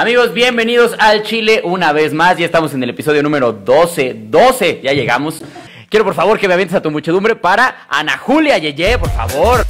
Amigos, bienvenidos al Chile una vez más. Ya estamos en el episodio número 12. 12, ya llegamos. Quiero por favor que me avientes a tu muchedumbre para Ana Julia Yeye, por favor.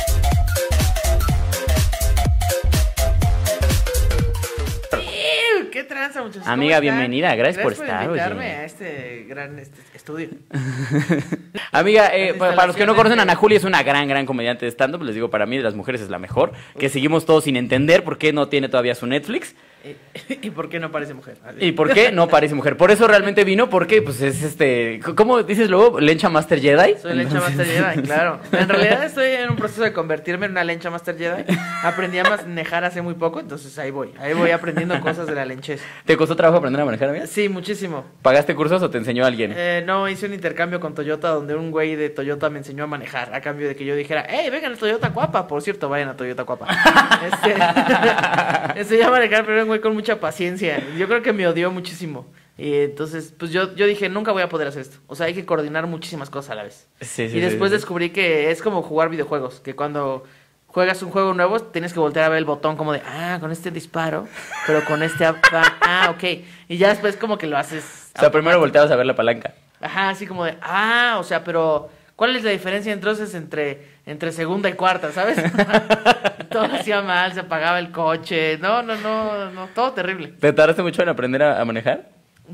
¿Qué tranza, muchachos? ¿Cómo Amiga, están? bienvenida. Gracias por estar, invitarme oye. a este gran este, estudio. Amiga, eh, para, los que no conocen, Ana Julia es una gran, gran comediante de stand-up. Les digo, para mí, de las mujeres es la mejor. Que seguimos todos sin entender por qué no tiene todavía su Netflix. ¿Y por qué no parece mujer? ¿Y por qué no parece mujer? Por eso realmente vino, porque pues es este... ¿Cómo dices luego? ¿Lencha Master Jedi? Soy lencha Entonces- Master Jedi, claro. En realidad estoy en un proceso de convertirme en una lencha Master Jedi. Aprendí a manejar hace muy poco, entonces ahí voy. Ahí voy aprendiendo cosas de la lenchez. ¿Te costó trabajo aprender a manejar, amiga? Sí, muchísimo. ¿Pagaste cursos o te enseñó alguien? Eh, no, hice un intercambio con Toyota donde un güey de Toyota me enseñó a manejar a cambio de que yo dijera, hey, vengan a Toyota Cuapa. Por cierto, vayan a Toyota Cuapa. este, enseñé a manejar, un güey con mucha paciencia. Yo creo que me odió muchísimo. Y entonces, pues yo, yo dije, nunca voy a poder hacer esto. O sea, hay que coordinar muchísimas cosas a la vez. Sí, sí, y después sí, descubrí que es como jugar videojuegos, que cuando juegas un juego nuevo tienes que voltear a ver el botón como de, ah, con este disparo, pero con este, ah, ah, ok. Y ya después como que lo haces. O sea, primero volteabas a ver la palanca. Ajá, así como de, ah, o sea, pero ¿cuál es la diferencia entonces entre, entre segunda y cuarta, sabes? todo hacía mal, se apagaba el coche, no, no, no, no, todo terrible. ¿Te tardaste mucho en aprender a, a manejar?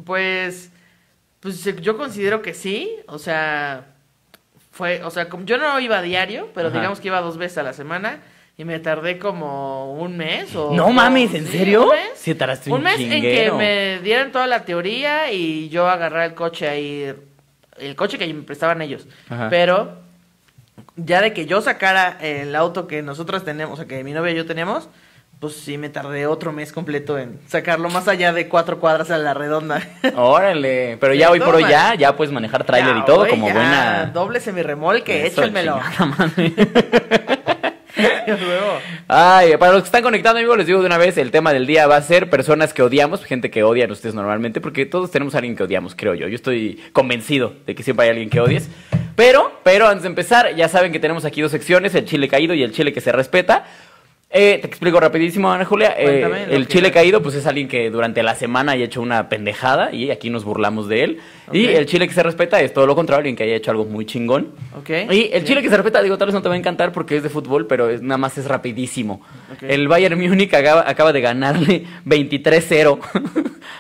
Pues, pues eh, yo considero que sí, o sea, fue, o sea, como yo no iba a diario, pero Ajá. digamos que iba dos veces a la semana y me tardé como un mes o... No mames, ¿en sí, serio? ¿Un mes? Sí, tardaste un Un mes en que me dieran toda la teoría y yo agarrar el coche ahí, el coche que me prestaban ellos. Ajá. Pero ya de que yo sacara el auto que nosotros tenemos, o sea, que mi novia y yo teníamos, pues sí me tardé otro mes completo en sacarlo más allá de cuatro cuadras a la redonda. Órale, pero ya hoy por hoy ya, ya puedes manejar tráiler y todo como ya, buena... Doble semirremolque, Eso, échenmelo. Ay, para los que están conectando, amigos, les digo de una vez, el tema del día va a ser personas que odiamos, gente que odian ustedes normalmente, porque todos tenemos a alguien que odiamos, creo yo. Yo estoy convencido de que siempre hay alguien que odies. Pero, pero antes de empezar, ya saben que tenemos aquí dos secciones, el chile caído y el chile que se respeta. Eh, te explico rapidísimo, Ana Julia. Eh, el chile caído, pues es alguien que durante la semana haya hecho una pendejada y aquí nos burlamos de él. Y el chile que se respeta es todo lo contrario, alguien que haya hecho algo muy chingón. Ok. Y el Sí. chile que se respeta, digo, tal vez no te va a encantar porque es de fútbol, pero es, nada más es rapidísimo. El Bayern Múnich acaba, acaba de ganarle 23-0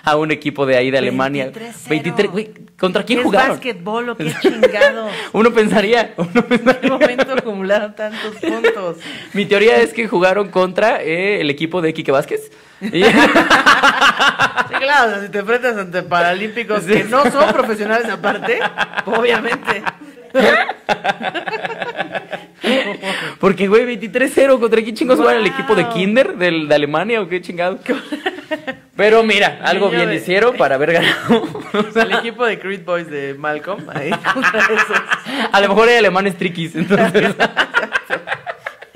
a un equipo de ahí de Alemania. 23-0. 23, güey, ¿contra quién ¿Qué jugaron? es básquetbol o qué chingado? Uno pensaría, uno ¿En qué pensaría. momento acumularon tantos puntos? Mi teoría es que jugaron contra eh, el equipo de Quique Vázquez. Y- Sí, claro, si te enfrentas ante paralímpicos Sí. que no son profesionales aparte, obviamente. porque, güey, 23-0 contra quién chingados jugaron el equipo de Wow. Kinder del, de Alemania o qué chingado. Pero mira, algo bien de- hicieron para haber ganado. O sea, El equipo de Creed Boys de Malcolm, ahí. A lo mejor hay alemanes triquis, entonces.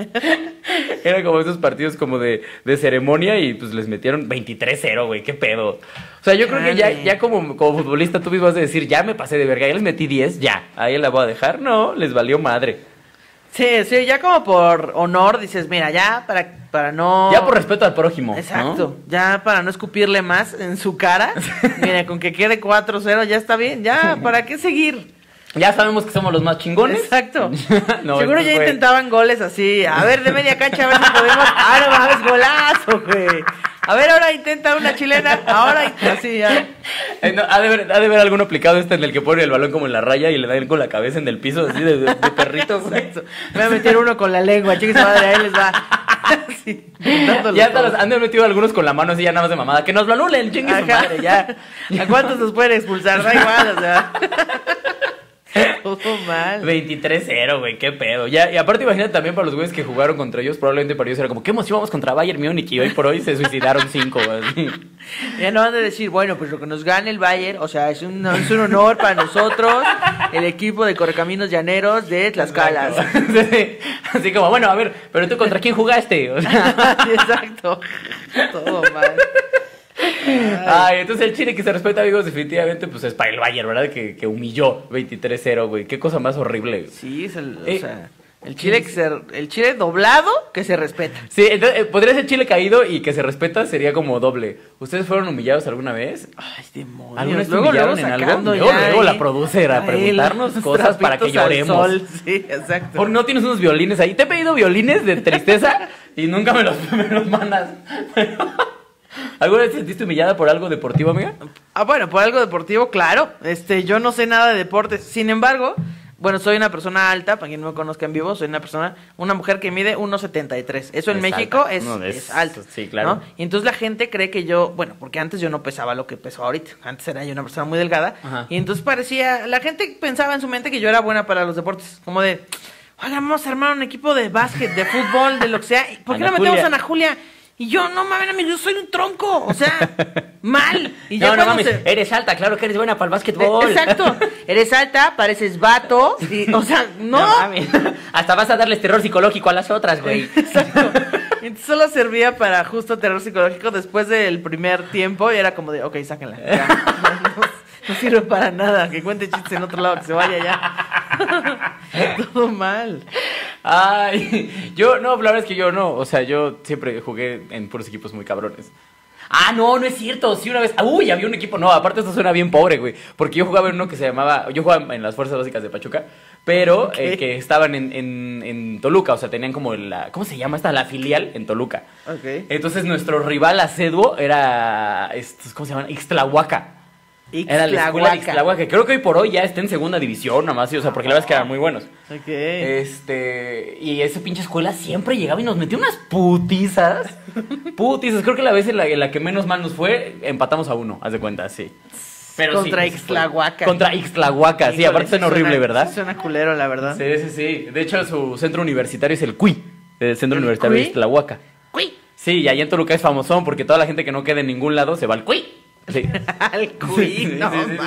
Era como esos partidos como de, de ceremonia y pues les metieron 23-0, güey, qué pedo. O sea, yo creo que ya, ya como, como futbolista tú mismo vas a decir, ya me pasé de verga, ya les metí 10, ya, ahí la voy a dejar. No, les valió madre. Sí, sí, ya como por honor dices, mira, ya para, para no... Ya por respeto al prójimo. ¿no? Exacto, ya para no escupirle más en su cara, mira, con que quede 4-0 ya está bien, ya, ¿para qué seguir? Ya sabemos que somos los más chingones. Exacto. No, Seguro ya fue- intentaban goles así, a ver, de media cancha, a ver si podemos... ¡Ah, no mames, golazo, güey! A ver, ahora intenta una chilena, ahora así ya. Eh, no, ha, de ver, ha de ver alguno aplicado este en el que pone el balón como en la raya y le dan con la cabeza en el piso, así de, de, de perrito. güey. Voy a meter uno con la lengua, chicos, madre, ahí les va. Sí, Ya hasta los, han metido algunos con la mano así ya nada más de mamada. Que nos lo anulen, chingue su madre, ya. ¿A cuántos nos pueden expulsar? Da igual, o sea. Todo mal. 23-0, güey, qué pedo. Ya, y aparte imagínate también para los güeyes que jugaron contra ellos, probablemente para ellos era como, qué emoción vamos contra Bayern Múnich y hoy por hoy se suicidaron cinco, güey. Ya no han de decir, bueno, pues lo que nos gane el Bayern, o sea, es un, es un honor para nosotros, el equipo de Correcaminos Llaneros de Tlaxcala. Sí, sí. Así como, bueno, a ver, pero tú contra quién jugaste? O sea, Sí, Exacto. Todo mal. Ay, entonces el Chile que se respeta, amigos, definitivamente, pues es para el Bayern, ¿verdad? Que, que humilló 23-0, güey. Qué cosa más horrible. güey. Sí, es el, o Eh, sea, El chile, que se, el chile doblado que se respeta. Sí, entonces, eh, podría ser chile caído y que se respeta sería como doble. ¿Ustedes fueron humillados alguna vez? Ay, demonios. ¿Alguna vez Luego, humillaron luego en algo? sacando Luego, la producer a preguntarnos cosas para que lloremos. sol. Sí, exacto. ¿Por no tienes unos violines ahí? Te he pedido violines de tristeza y nunca me los, me los mandas. ¿Alguna vez te sentiste humillada por algo deportivo, amiga? Ah, bueno, por algo deportivo, claro. Este, yo no sé nada de deportes. Sin embargo, bueno, soy una persona alta, para quien no me conozca en vivo, soy una persona, una mujer que mide 1.73. Eso en Es México alta. es, No, es- es alto. sí, claro. ¿no? Y entonces la gente cree que yo, bueno, porque antes yo no pesaba lo que peso ahorita. Antes era yo una persona muy delgada. Ajá. Y entonces parecía, la gente pensaba en su mente que yo era buena para los deportes. Como de, oigan, vamos a armar un equipo de básquet, de fútbol, de lo que sea. ¿Por qué Ana no metemos Julia. a Ana Julia? Y yo, no mames, amigo, yo soy un tronco. O sea, mal. Y ya no, no mames, se- eres alta, claro que eres buena para el básquetbol. Exacto. Eres alta, pareces vato. y- o sea, no. mames. Hasta vas a darles terror psicológico a las otras, güey. Exacto. Entonces solo servía para justo terror psicológico después del primer tiempo y era como de, ok, sáquenla. ya. No, sirve para nada. Que cuente chistes en otro lado, que se vaya ya. Todo mal. Ay, yo, no, la verdad es que yo no, o sea, yo siempre jugué en puros equipos muy cabrones. Ah, no, no es cierto, sí una vez, uy, había un equipo, no, aparte esto suena bien pobre, güey, porque yo jugaba en uno que se llamaba, yo jugaba en las Fuerzas Básicas de Pachuca, pero eh, que estaban en, en, en Toluca, o sea, tenían como la, ¿cómo se llama esta? La filial en Toluca. Ok. Entonces nuestro rival aceduo era, estos, ¿cómo se llama? Ixtlahuaca. Era la escuela Ixtlahuaca, que creo que hoy por hoy ya está en segunda división, nada más, o sea, porque la verdad es que eran muy buenos. Ok. Este, y esa pinche escuela siempre llegaba y nos metió unas putizas. Putizas, creo que la vez en la, en la que menos mal nos fue, empatamos a uno, haz de cuenta, sí. Contra sí, Ixtlahuaca. Contra Ixtlahuaca, sí, aparte suena horrible, ¿verdad? Suena culero, la verdad. Sí, sí, sí. De hecho, su centro universitario es el CUI, el Centro ¿El Universitario de? Ixtlahuaca. Cui. Sí, y allá en Toluca es famosón porque toda la gente que no queda en ningún lado se va al CUI. Al cui, Sí, no mames.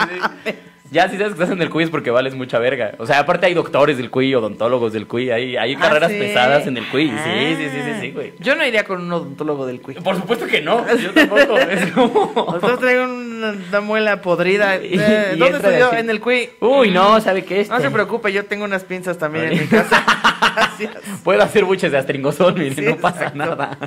Ya, si sabes que estás en el CUI es porque vales mucha verga. O sea, aparte hay doctores del CUI, odontólogos del CUI, hay, hay ¿Ah, carreras sí? pesadas en el CUI. Sí, Ah. sí, sí, sí, sí, güey. Yo no iría con un odontólogo del CUI. Por supuesto que no, yo tampoco. Es como... Nosotros traigo una, una muela podrida. Y- Eh, y ¿Dónde estudió? En el CUI. Uy, no, ¿sabe qué es? No se preocupe, yo tengo unas pinzas también en mi casa. Gracias. Puedo hacer buches de astringosol, mire, Sí, no pasa exacto. nada.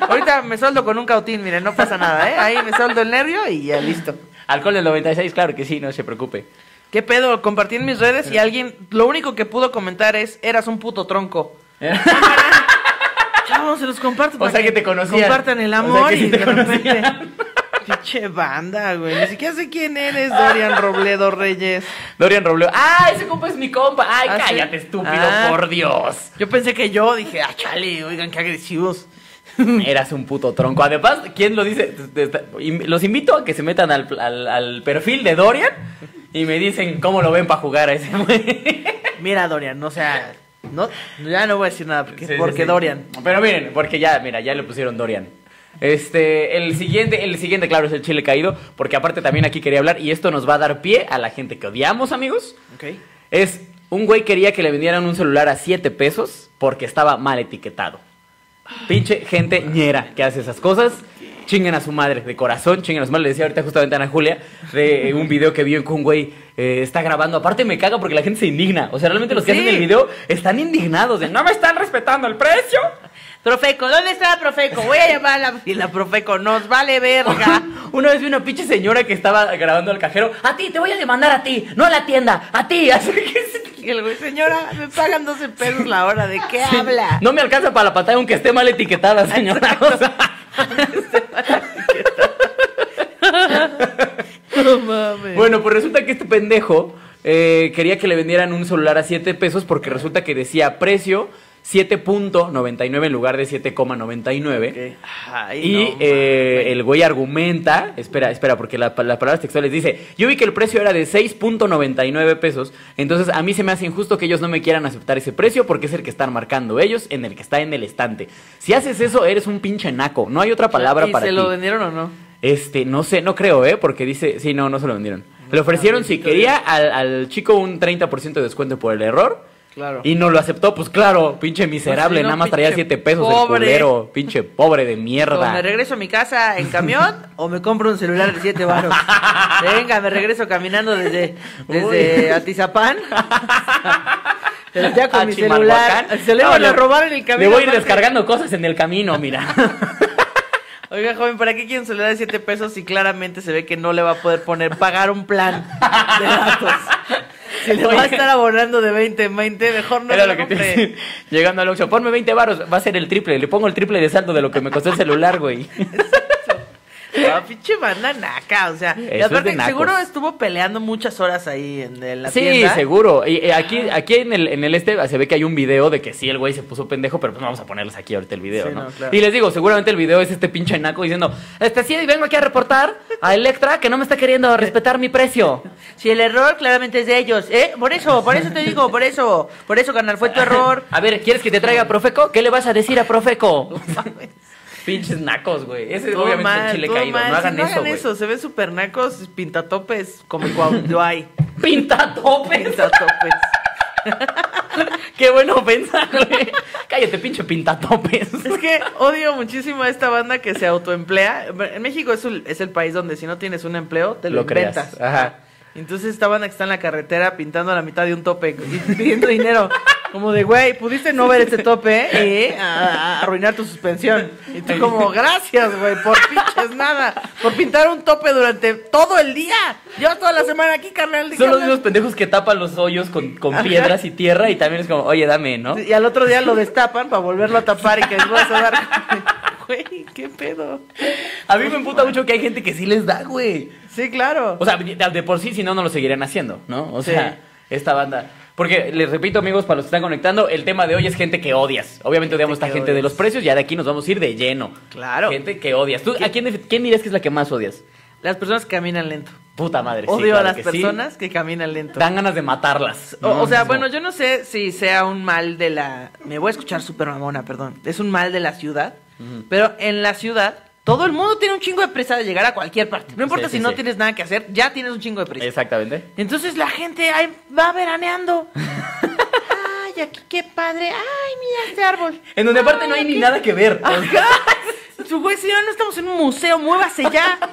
Ahorita me soldo con un cautín, miren, no pasa nada, ¿eh? Ahí me soldo el nervio y ya listo. Alcohol del 96, claro que sí, no se preocupe. ¿Qué pedo? Compartí en mis redes y alguien, lo único que pudo comentar es, eras un puto tronco. Chavos, se los comparto. O sea que te conocían. Compartan el O sea amor sí y te de repente... Pinche banda, güey. Ni siquiera sé quién eres, Dorian Robledo Reyes. Dorian Robleo. ¡Ah, ese compa es mi compa! ¡Ay, ¿Ah, sí? cállate, estúpido, Ah. por Dios! Yo pensé que yo, dije, ah, chale, oigan, qué agresivos. Eras un puto tronco. Además, ¿quién lo dice? Los invito a que se metan al, al- al perfil de Dorian y me dicen cómo lo ven para jugar a ese güey. Mira, Dorian, o sea, no, ya no voy a decir nada porque, Sí, sí, porque sí. Dorian. Pero miren, porque ya, mira, ya le pusieron Dorian. Este, el siguiente, el siguiente, claro, es el chile caído, porque aparte también aquí quería hablar, y esto nos va a dar pie a la gente que odiamos, amigos. Ok. Es, un güey quería que le vendieran un celular a 7 pesos porque estaba mal etiquetado. Pinche gente ñera que hace esas cosas. Chinguen a su madre, de corazón, chinguen a su madre. Le decía ahorita justamente a Ana Julia de un video que vio en que un güey eh, está grabando. Aparte me caga porque la gente se indigna. O sea, realmente los que Sí. hacen el video están indignados de no me están respetando el precio. Profeco, ¿dónde está la Profeco? Voy a llamar a la... Y la Profeco, nos vale verga. Una vez vi una pinche señora que estaba grabando al cajero. A ti, te voy a demandar a ti, no a la tienda, a ti. Así que Y el güey, señora, me pagan 12 pesos la hora, ¿de qué habla? no me alcanza para la pantalla aunque esté mal etiquetada, señora. O sea, No mames. Bueno, pues resulta que este pendejo eh, quería que le vendieran un celular a 7 pesos porque resulta que decía precio 7.99 en lugar de 7,99. Ok. Ay, Y no eh, el güey argumenta, espera, espera, porque la- las palabras textuales dice, yo vi que el precio era de 6.99 pesos, entonces a mí se me hace injusto que ellos no me quieran aceptar ese precio porque es el que están marcando ellos, en el que está en el estante. Si haces eso, eres un pinche naco, no hay otra palabra ¿Y para se ti. lo vendieron o no? Este, no sé, no creo, ¿eh? Porque dice, sí, no, no se lo vendieron. Le ofrecieron, si quería, al, al chico un 30% de descuento por el error. Claro. Y no lo aceptó, pues claro, pinche miserable, Pues no, nada más traía 7 pesos pobre. el culero, pinche pobre de O me mierda. regreso a mi casa en camión o me compro un celular de 7 baros. Venga, me regreso caminando desde, desde. Atizapán. Se lo lleva con A mi celular. Se iban No, a le- robar en el camino. Le voy a ir descargando cosas en el camino, mira. Oiga, joven, ¿para qué quiere un celular de 7 pesos si claramente se ve que no le va a poder poner pagar un plan de datos? Si le va a estar abonando de 20 en 20, mejor no Era lo lo que te. Llegando al Oxxo, ponme 20 varos, va a ser el triple. Le pongo el triple de saldo de lo que me costó el celular, güey. Ah, pinche banda naca, o sea, y es aparte de nacos. seguro estuvo peleando muchas horas ahí en, en la Sí, tienda. seguro. Y eh, aquí, aquí en el, en el este se ve que hay un video de que sí, el güey se puso pendejo, pero pues no vamos a ponerles aquí ahorita el video, Sí, ¿no? no, claro. Y les digo, seguramente el video es este pinche naco diciendo, este sí, vengo aquí a reportar a Electra que no me está queriendo respetar mi precio. Si el error claramente es de ellos, ¿eh? Por eso, por eso te digo, por eso, por eso, canal, fue tu error. A ver, ¿quieres que te traiga a Profeco? ¿Qué le vas a decir a Profeco? Pinches nacos, güey. Ese Todo obviamente es mal, el chile caído. mal. No hagan Sí, no eso, hagan eso, se ven super nacos, pintatopes, como cuando hay Pinta topes. pintatopes. Qué buena ofensa, güey. Cállate, pinche pintatopes. Es que odio muchísimo a esta banda que se autoemplea. En México es el, es el país donde si no tienes un empleo, te lo, Lo creas, ajá. Entonces esta banda que está en la carretera pintando a la mitad de un tope y pidiendo dinero. Como de, güey, pudiste no ver este tope y a- a arruinar tu suspensión. Y tú como, gracias, güey, por pinches nada. Por pintar un tope durante todo el día. Yo toda la semana aquí, carnal. ¿de qué Son los mismos pendejos que tapan los hoyos con, con piedras y tierra y también es como, oye, dame, ¿no? Y al otro día lo destapan para volverlo a tapar y que les vas a dar. Güey, qué pedo. A mí me emputa mucho que hay gente que sí les da, güey. Sí, claro. O sea, de, de por sí, si no, no lo seguirían haciendo, ¿no? O Sí. sea, esta banda. Porque, les repito, amigos, para los que están conectando, el tema de hoy es gente que odias. Obviamente odiamos a esta gente de los precios, ya de aquí nos vamos a ir de lleno. Claro. Gente que odias. ¿Tú, ¿A quién, quién dirías que es la que más odias? Las personas que caminan lento. Puta madre. sí, Odio claro a las que sí. personas que caminan lento. Dan ganas de matarlas. O, ¿no? o sea, bueno, yo no sé si sea un mal de la... Me voy a escuchar súper mamona, perdón. Es un mal de la ciudad. Pero en la ciudad, todo el mundo tiene un chingo de prisa de llegar a cualquier parte. No importa Sí, si no sí. tienes nada que hacer, ya tienes un chingo de prisa. Exactamente. Entonces la gente ahí va veraneando. Ay, aquí qué padre. Ay, mira este árbol. En donde aparte no hay ni nada que ver. Ajá. Su güey, señor, no estamos en un museo, muévase ya.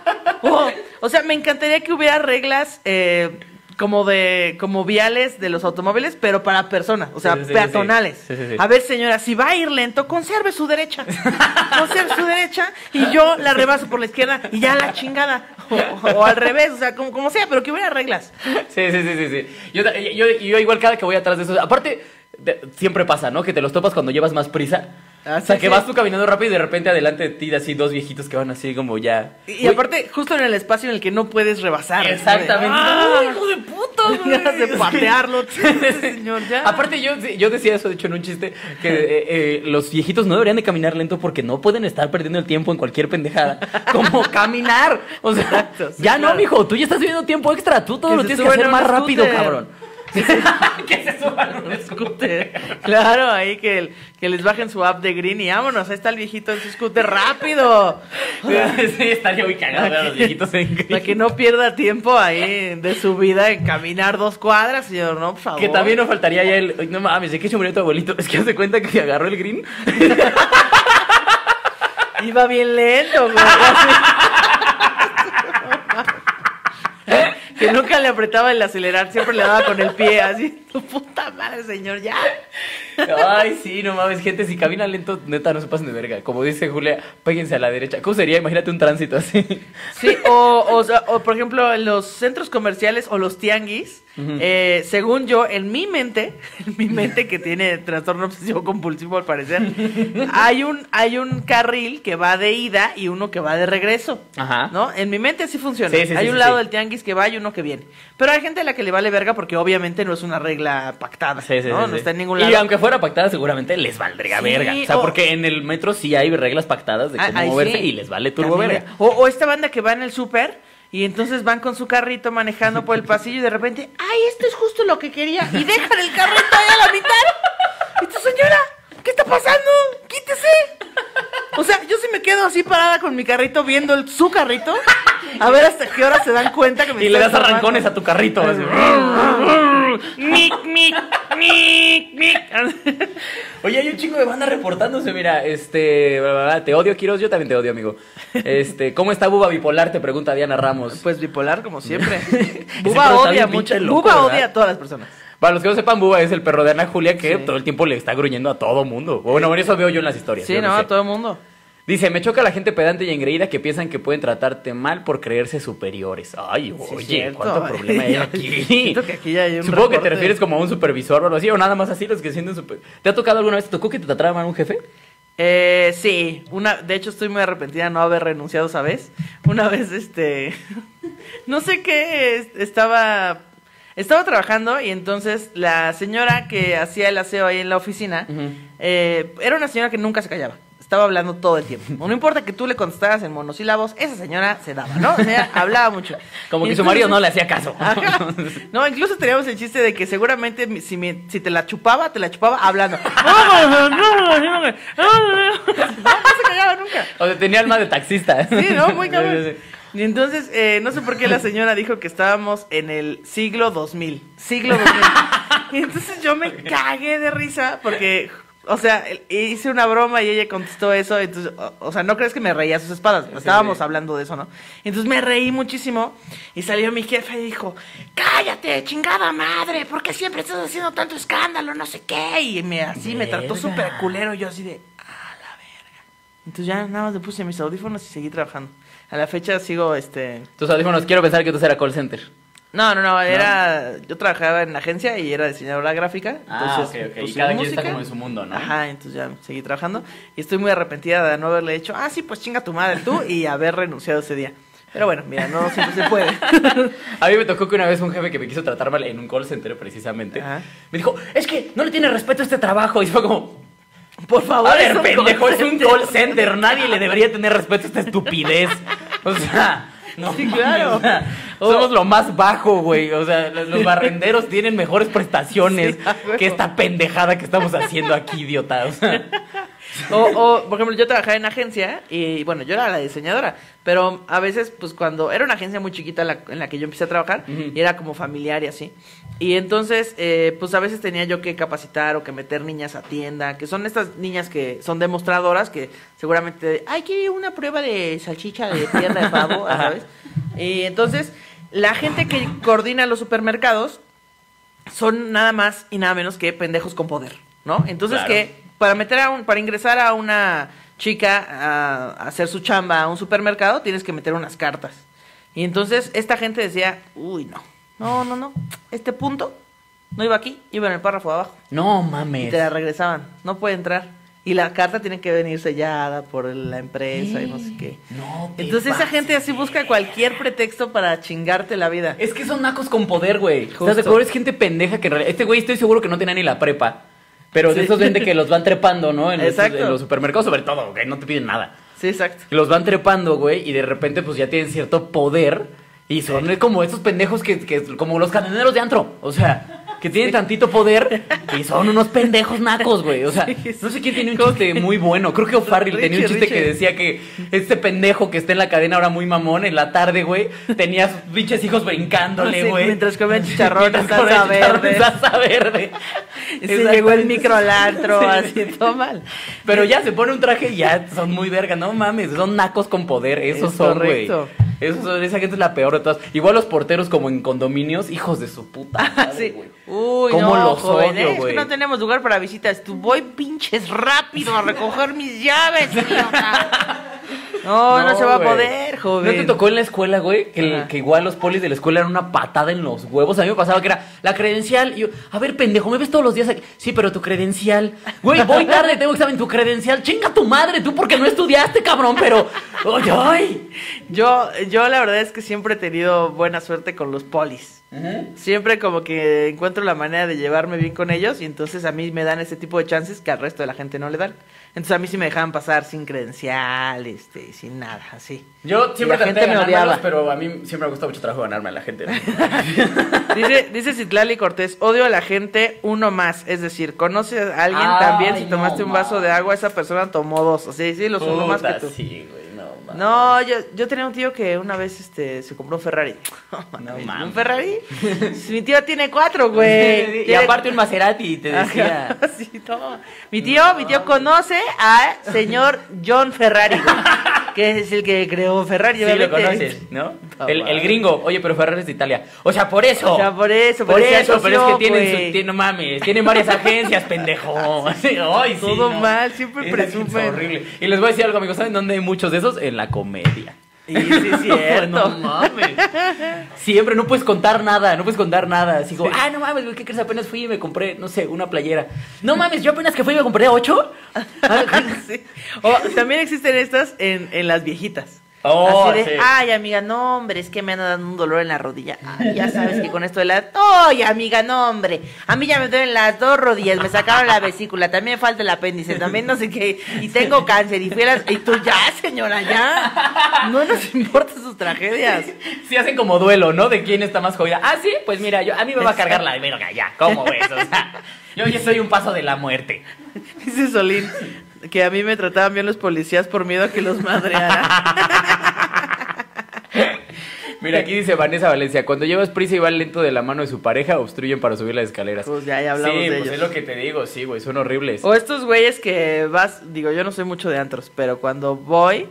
Oh, o sea, me encantaría que hubiera reglas eh, como de como viales de los automóviles, pero para personas, o sea, Sí, peatonales. sí. A ver, señora, si va a ir lento, conserve su derecha. Conserve su derecha y yo la rebaso por la izquierda y ya la chingada. O, o al revés, o sea, como, como sea, pero que hubiera reglas. Sí, sí, sí, sí, sí. Yo, yo, yo igual cada que voy atrás de eso. Aparte, de- siempre pasa, ¿no? Que te los topas cuando llevas más prisa. Ah, o sea, que sí. vas tú caminando rápido y de repente adelante de ti así dos viejitos que van así como ya. Y, aparte, justo en el espacio en el que no puedes rebasar. Exactamente. ¡Ah! ¡Ay, hijo de puta! Ganas de patearlo, señor, ya. Aparte yo, yo decía eso, de hecho, en un chiste, que eh, eh, los viejitos no deberían de caminar lento porque no pueden estar perdiendo el tiempo en cualquier pendejada. Como caminar. O sea, Exacto, sí, ya claro. no, mijo, tú ya estás viviendo tiempo extra. Tú todo Que lo tienes que hacer más rápido, cabrón. que se suban un scooter. Claro, ahí que, el- que les bajen su app de Green y vámonos, ahí está el viejito en su scooter rápido. sí, estaría muy cagado ver a los viejitos en Para que no pierda tiempo ahí de su vida en caminar dos cuadras, señor, no, por favor. Que también nos faltaría ya el. No mames, ¿de qué se murió tu abuelito? Es que hace cuenta que agarró el green. Iba bien lento, güey. así. Que nunca le apretaba el acelerar, siempre le daba con el pie, así. Tu puta madre, señor, ya. Ay, sí, no mames, gente, si caminan lento, neta, no se pasen de verga. Como dice Julia, péguense a la derecha. ¿Cómo sería? Imagínate un tránsito así. Sí, o, o, o, por ejemplo, en los centros comerciales o los tianguis, eh, según yo, en mi mente, en mi mente que tiene trastorno obsesivo compulsivo al parecer, hay un, hay un carril que va de ida y uno que va de regreso. Ajá. ¿No? En mi mente así funciona. Sí, sí, sí, hay un lado del tianguis que va y uno que viene. Pero hay gente a la que le vale verga porque obviamente no es una regla pactada. Sí, sí, ¿no? no está en ningún Y lado. aunque fuera pactada, seguramente les valdría verga. O sea, o- porque en el metro sí hay reglas pactadas de Ah, cómo ahí moverse y les vale turbo verga. O, o esta banda que va en el súper y entonces van con su carrito manejando por el pasillo y de repente, ay, esto es justo lo que quería. Y dejan el carrito ahí a la mitad. Y tú, señora, ¿qué está pasando? Quítese. O sea, yo sí me quedo así parada con mi carrito viendo el- su carrito. A ver hasta qué hora se dan cuenta que me Y le das arrancones a tu carrito. así. Mic, mic, mic, mic. Oye, hay un chingo de banda reportándose, mira, este, bla, bla, bla, te odio, Kiros, yo también te odio, amigo. Este, ¿cómo está Buba Bipolar? Te pregunta Diana Ramos. Pues bipolar, como siempre. Buba odia mucho. loco, Buba ¿verdad? odia a todas las personas. Para los que no sepan, Buba es el perro de Ana Julia que Sí. todo el tiempo le está gruñendo a todo mundo. Bueno, bueno, eso veo yo en las historias. Sí, no, sé. a todo el mundo. Dice, me choca la gente pedante y engreída que piensan que pueden tratarte mal por creerse superiores. Ay, Sí, oye, cierto. cuánto problema hay aquí. Siento que aquí ya hay un Supongo que te refieres como a un supervisor o algo así, o nada más así los que sienten super... ¿Te ha tocado alguna vez, te tocó que te trataran mal un jefe? Eh, sí, una, de hecho estoy muy arrepentida de no haber renunciado esa vez. Una vez, este, no sé qué, es- estaba, estaba trabajando y entonces la señora que hacía el aseo ahí en la oficina, eh, era una señora que nunca se callaba. Estaba hablando todo el tiempo. No importa que tú le contestaras en monosílabos, esa señora se daba, ¿no? O sea, hablaba mucho. Como Y que su marido no le hacía caso. Ajá. No, incluso teníamos el chiste de que seguramente si, me- si te la chupaba, te la chupaba hablando. No, no, no se callaba nunca. O sea, tenía alma de taxista. Sí, no, muy cabrón. Y entonces, eh, no sé por qué la señora dijo que estábamos en el siglo 2000. Siglo 2000. Y entonces yo me cagué de risa porque, o sea, hice una broma y ella contestó eso. Entonces, o, o sea, no crees que me reía a sus espadas. Estábamos sí. hablando de eso, ¿no? Entonces me reí muchísimo y salió mi jefe y dijo, cállate, chingada madre, ¿por qué siempre estás haciendo tanto escándalo? No sé qué. Y me, así me trató súper culero. Yo así de, a la verga. Entonces ya nada más le puse mis audífonos y seguí trabajando. A la fecha sigo, este... Tus audífonos, quiero pensar que tú eras call center. No, no, no, era... Yo trabajaba en la agencia y era diseñadora gráfica. Ah, Entonces, ok, ok. Y pusimos cada quien está como en su mundo, ¿no? Ajá, entonces ya seguí trabajando. Y estoy muy arrepentida de no haberle hecho, ah, sí, pues chinga tu madre tú y haber renunciado ese día. Pero bueno, mira, no siempre se puede. A mí me tocó que una vez un jefe que me quiso tratar mal en un call center precisamente, Ajá. me dijo, es que no le tiene respeto a este trabajo. Y fue como, Por favor, a ver, es pendejo, es un call center. Nadie le debería tener respeto a esta estupidez. O sea... No, Sí, claro. o sea, somos lo más bajo, güey. O sea, los barrenderos tienen mejores prestaciones Sí, que esta pendejada que estamos haciendo aquí, idiota. O sea, O, o, por ejemplo, yo trabajaba en agencia y, bueno, yo era la diseñadora, pero a veces, pues cuando era una agencia muy chiquita la- en la que yo empecé a trabajar y era como familiar y así. Y entonces, eh, pues a veces tenía yo que capacitar o que meter niñas a tienda, que son estas niñas que son demostradoras, que seguramente, hay que una prueba de salchicha de pierna de pavo. ¿sabes? Y entonces, la gente que coordina los supermercados son nada más y nada menos que pendejos con poder, ¿no? Entonces Claro. que para meter a un, para ingresar a una chica a, a hacer su chamba a un supermercado tienes que meter unas cartas. Y entonces esta gente decía, uy no, no, no, no, este punto no iba aquí, iba en el párrafo de abajo. no Y mames. te la regresaban, no puede entrar. Y la carta tiene que venir sellada por la empresa y no sé qué. No te Entonces esa gente así busca cualquier pretexto para chingarte la vida. Es que son nacos con poder, güey. ¿Estás de acuerdo? Es gente pendeja que en realidad... Este güey estoy seguro que no tenía ni la prepa. Pero de Sí. esos vende que los van trepando, ¿no? En, los- Exacto. en los supermercados, sobre todo, güey. No te piden nada. Sí, exacto. Los van trepando, güey, y de repente pues ya tienen cierto poder. Y son como esos pendejos que, que como los cadeneros de antro. O sea, que tienen tantito poder y son unos pendejos nacos, güey. O sea, no sé quién tiene un chiste muy bueno. Creo que O'Farrill tenía un chiste que decía que este pendejo que está en la cadena ahora muy mamón en la tarde, güey, tenía sus pinches hijos brincándole, Sí, güey. mientras comían chicharrón en salsa verde. salsa verde. Y se llegó el Exactamente. micro al antro, Sí. así todo mal. Pero ya se pone un traje y ya son muy verga, no mames, son nacos con poder, esos Es son, güey. Esa gente es la peor de todas. Igual los porteros como en condominios, hijos de su puta madre, Sí. Uy, ¿Cómo no, los joven, odio, es que no tenemos lugar para visitas. Tú voy pinches rápido a recoger mis llaves, idiota. No, no, se va güey. a poder, joven. ¿No te tocó en la escuela, güey? Que, el- que igual los polis de la escuela eran una patada en los huevos. A mí me pasaba que era la credencial. Y yo, a ver, pendejo, ¿me ves todos los días aquí? Sí, pero tu credencial. Güey, voy tarde, tengo examen. Tu credencial. Chinga tu madre, tú porque no estudiaste, cabrón. Pero, ay, ay. Yo, yo la verdad es que siempre he tenido buena suerte con los polis. Siempre como que encuentro la manera de llevarme bien con ellos y entonces a mí me dan ese tipo de chances que al resto de la gente no le dan. Entonces a mí sí me dejaban pasar sin credencial, este, sin nada, así. Yo siempre la traté gente de me odiaba. pero a mí siempre me gusta mucho trabajo ganarme a la gente. ¿no? Dice, dice Citlali Cortés, odio a la gente uno más. Es decir, conoce a alguien Ay, también, si no, tomaste un vaso de agua, esa persona tomó dos. O sea, sí, los uno más que tú. Sí, güey, no yo, yo tenía un tío que una vez este, se compró un Ferrari. No ¿Un mames. Ferrari? Mi tío tiene cuatro, güey. y aparte un Maserati, te decía. Sí, no. Mi tío, mi tío conoce a señor John Ferrari. güey. Que es el que creó Ferrari. Sí, lo conoces, ¿no? Ah, El, gringo. Oye, pero Ferrari es de Italia. O sea, por eso. O sea, por eso, Por eso, pero es que tienen su. tiene- no mames, tienen varias agencias, pendejo. Sí, ay, sí, Todo no. mal, siempre Es presumen. horrible. Y les voy a decir algo, amigos. ¿Saben dónde hay muchos de esos? En la comedia. Y sí, es cierto. no mames. Siempre no puedes contar nada, no puedes contar nada. Así como, ah, no mames, güey, ¿qué crees? Apenas fui y me compré, no sé, una playera. No mames, yo apenas que fui y me compré ocho. Sí. O también existen estas en, en las viejitas. Oh, Así de, sí. ay amiga, no hombre, es que me anda dando un dolor en la rodilla. Ay, ya sabes que con esto de la... Ay amiga, no hombre, a mí ya me duelen las dos rodillas, me sacaron la vesícula, también falta el apéndice, también no sé qué, y tengo cáncer, y Y tú ya, señora, ya. No nos importan sus tragedias. Sí hacen como duelo, ¿no? De quién está más jodida. Ah, sí, pues mira, yo, a mí me va a cargar la de verga ya. ¿Cómo ves? O sea, yo ya soy un paso de la muerte. Dice Solín que a mí me trataban bien los policías por miedo a que los madrearan. Mira, aquí dice Vanessa Valencia, cuando llevas prisa y va lento de la mano de su pareja, obstruyen para subir las escaleras. Pues ya, ya hablamos sí, de pues ellos. es lo que te digo, sí, güey, son horribles. O estos güeyes que vas, digo, yo no soy mucho de antros, pero cuando voy,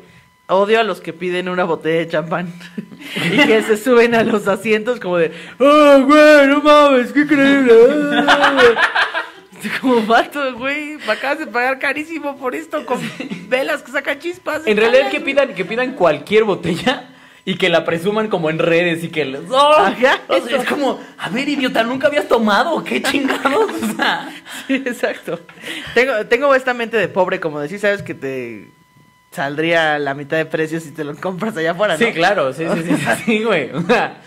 odio a los que piden una botella de champán y que se suben a los asientos como de, oh, güey, no mames, qué increíble. ah, güey". Y Como vato, güey, me acabas de pagar carísimo por esto con velas que sacan chispas. En realidad que pidan, que pidan cualquier botella y que la presuman como en redes y que les... ¡Oh! Ajá, O sea, eso. es como, a ver, idiota, nunca habías tomado, qué chingados. O sea, Sí, exacto. Tengo, tengo esta mente de pobre, como decir, sabes que te saldría la mitad de precio si te lo compras allá afuera, ¿no? sí, claro, sí, sí, sí, sí, güey.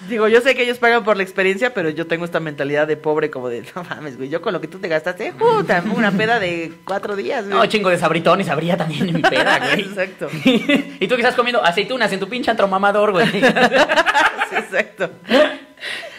Digo, yo sé que ellos pagan por la experiencia, pero yo tengo esta mentalidad de pobre, como de, no mames, güey, yo con lo que tú te gastaste, puta, una peda de cuatro días, güey. no, chingo de sabritones habría también en mi peda, güey. Exacto. y tú que estás comiendo aceitunas en tu pinche antro mamador, güey. Sí, exacto.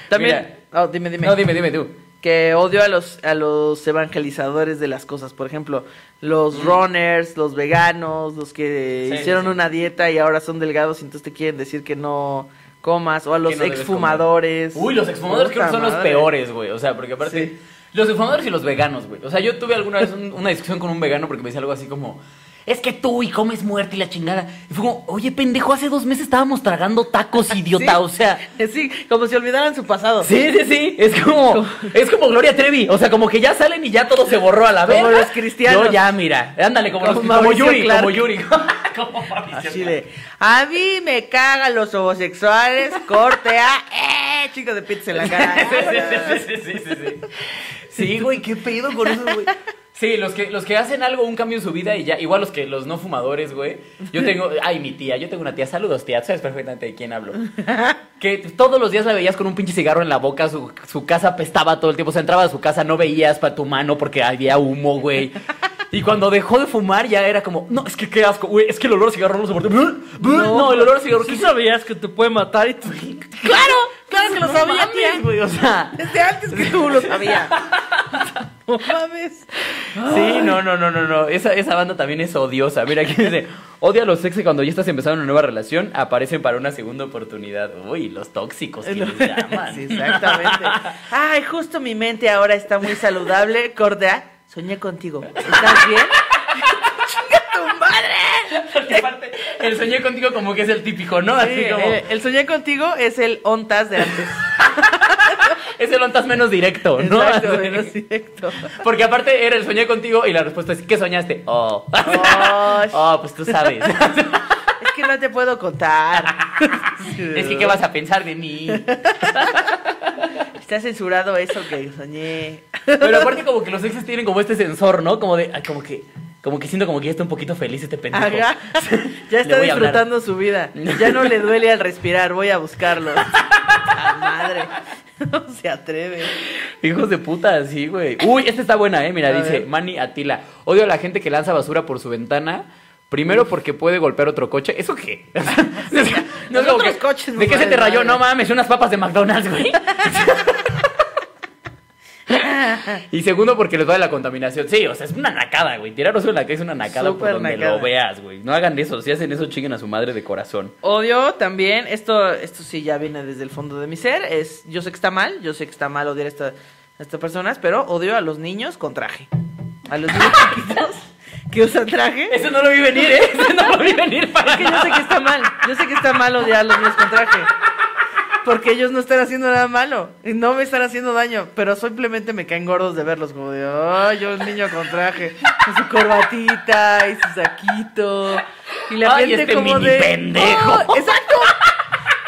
También, oh, dime, dime. No, dime, dime tú. Que odio a los, a los evangelizadores de las cosas. Por ejemplo, los runners, los veganos, los que Mm. Sí, hicieron sí. una dieta y ahora son delgados y entonces te quieren decir que no comas. O a los no exfumadores. Uy, los exfumadores creo que son los peores, güey. O sea, porque aparte. Sí. Los exfumadores y los veganos, güey. O sea, yo tuve alguna vez un- una discusión con un vegano porque me decía algo así como. Es que tú y comes muerte y la chingada. Y fue como, oye, pendejo, hace dos meses estábamos tragando tacos, idiota. Sí. O sea. Sí, como si olvidaran su pasado. Sí, sí, sí. Es como, es como Gloria Trevi. O sea, como que ya salen y ya todo se borró a la vez. Como los cristianos. Yo ya, mira. Ándale, como, Como los, como Yuri, Clark. como Yuri. como Así de, a mí me cagan los homosexuales, corte a, eh, chicos de pizza en la cara. Sí, sí, sí, sí, sí, sí. Sí, güey, qué pedo con eso, güey. Sí, los que, los que hacen algo, un cambio en su vida y ya, igual los que los no fumadores, güey. Yo tengo, ay, mi tía, yo tengo una tía, saludos tía, tú sabes perfectamente de quién hablo. Que todos los días la veías con un pinche cigarro en la boca, su, su casa apestaba todo el tiempo, o sea, entraba a su casa, no veías para tu mano porque había humo, güey. Y cuando dejó de fumar ya era como, no, es que qué asco, güey, es que el olor a cigarro no soporté. No, el olor a cigarro, ¿Sí sabías que te puede matar y tú... Claro, claro que lo No sabía, tía. güey, o sea. Desde antes que tú lo sabías. No mames. Sí, no, no, no, no, no. Esa, esa banda también es odiosa. Mira, aquí dice, odia a los ex que cuando ya estás empezando una nueva relación, aparecen para una segunda oportunidad. Uy, los tóxicos que les llaman. Sí, exactamente. Ay, justo mi mente ahora está muy saludable. Cordea, soñé contigo. ¿Estás bien? ¡Chinga tu madre! Porque aparte, el soñé contigo como que es el típico, ¿no? Así Sí, como, eh, el soñé contigo es el ontas de antes. Es el ontas menos directo, ¿no? Exacto, menos directo. Porque aparte era el soñé contigo y la respuesta es, ¿qué soñaste? Oh. Oh, Oh, pues tú sabes. Es que no te puedo contar. es que, ¿qué vas a pensar de mí? Está censurado eso que soñé. Pero aparte como que los exes tienen como este sensor, ¿no? Como de, ay, como que, como que siento como que ya está un poquito feliz este pendejo. Ajá. Ya está disfrutando su vida. Ya no le duele al respirar. Voy a buscarlo. ¡Ah, madre! No se atreve. Hijos de puta, sí, güey. Uy, esta está buena, eh. Mira, A dice ver. Manny Atila. Odio a la gente que lanza basura por su ventana. Primero porque puede golpear otro coche. ¿Eso qué? O sea, no es Los como otros que- coches ¿De qué se te rayó? madre. No mames, unas papas de McDonald's, güey. y segundo porque les va de la contaminación. Sí, o sea, es una nacada, güey. Tirar basura en la calle es una nacada por Súper donde nacada. lo veas, güey. No hagan eso. Si hacen eso, chinguen a su madre de corazón. Odio también, esto, esto sí ya viene desde el fondo de mi ser, es, yo sé que está mal, yo sé que está mal odiar a, esta- a estas personas, pero odio a los niños con traje. A los niños chiquitos que usan traje. Eso no lo vi venir, ¿eh? Eso no lo vi venir para Es que yo sé que está mal. Yo sé que está mal odiar a los niños con traje. Porque ellos no están haciendo nada malo. Y no me están haciendo daño. Pero simplemente me caen gordos de verlos. Como de, ay, yo un niño con traje. Con su corbatita y su saquito. Y la Ay, gente este como mini de. pendejo. "Oh", exacto.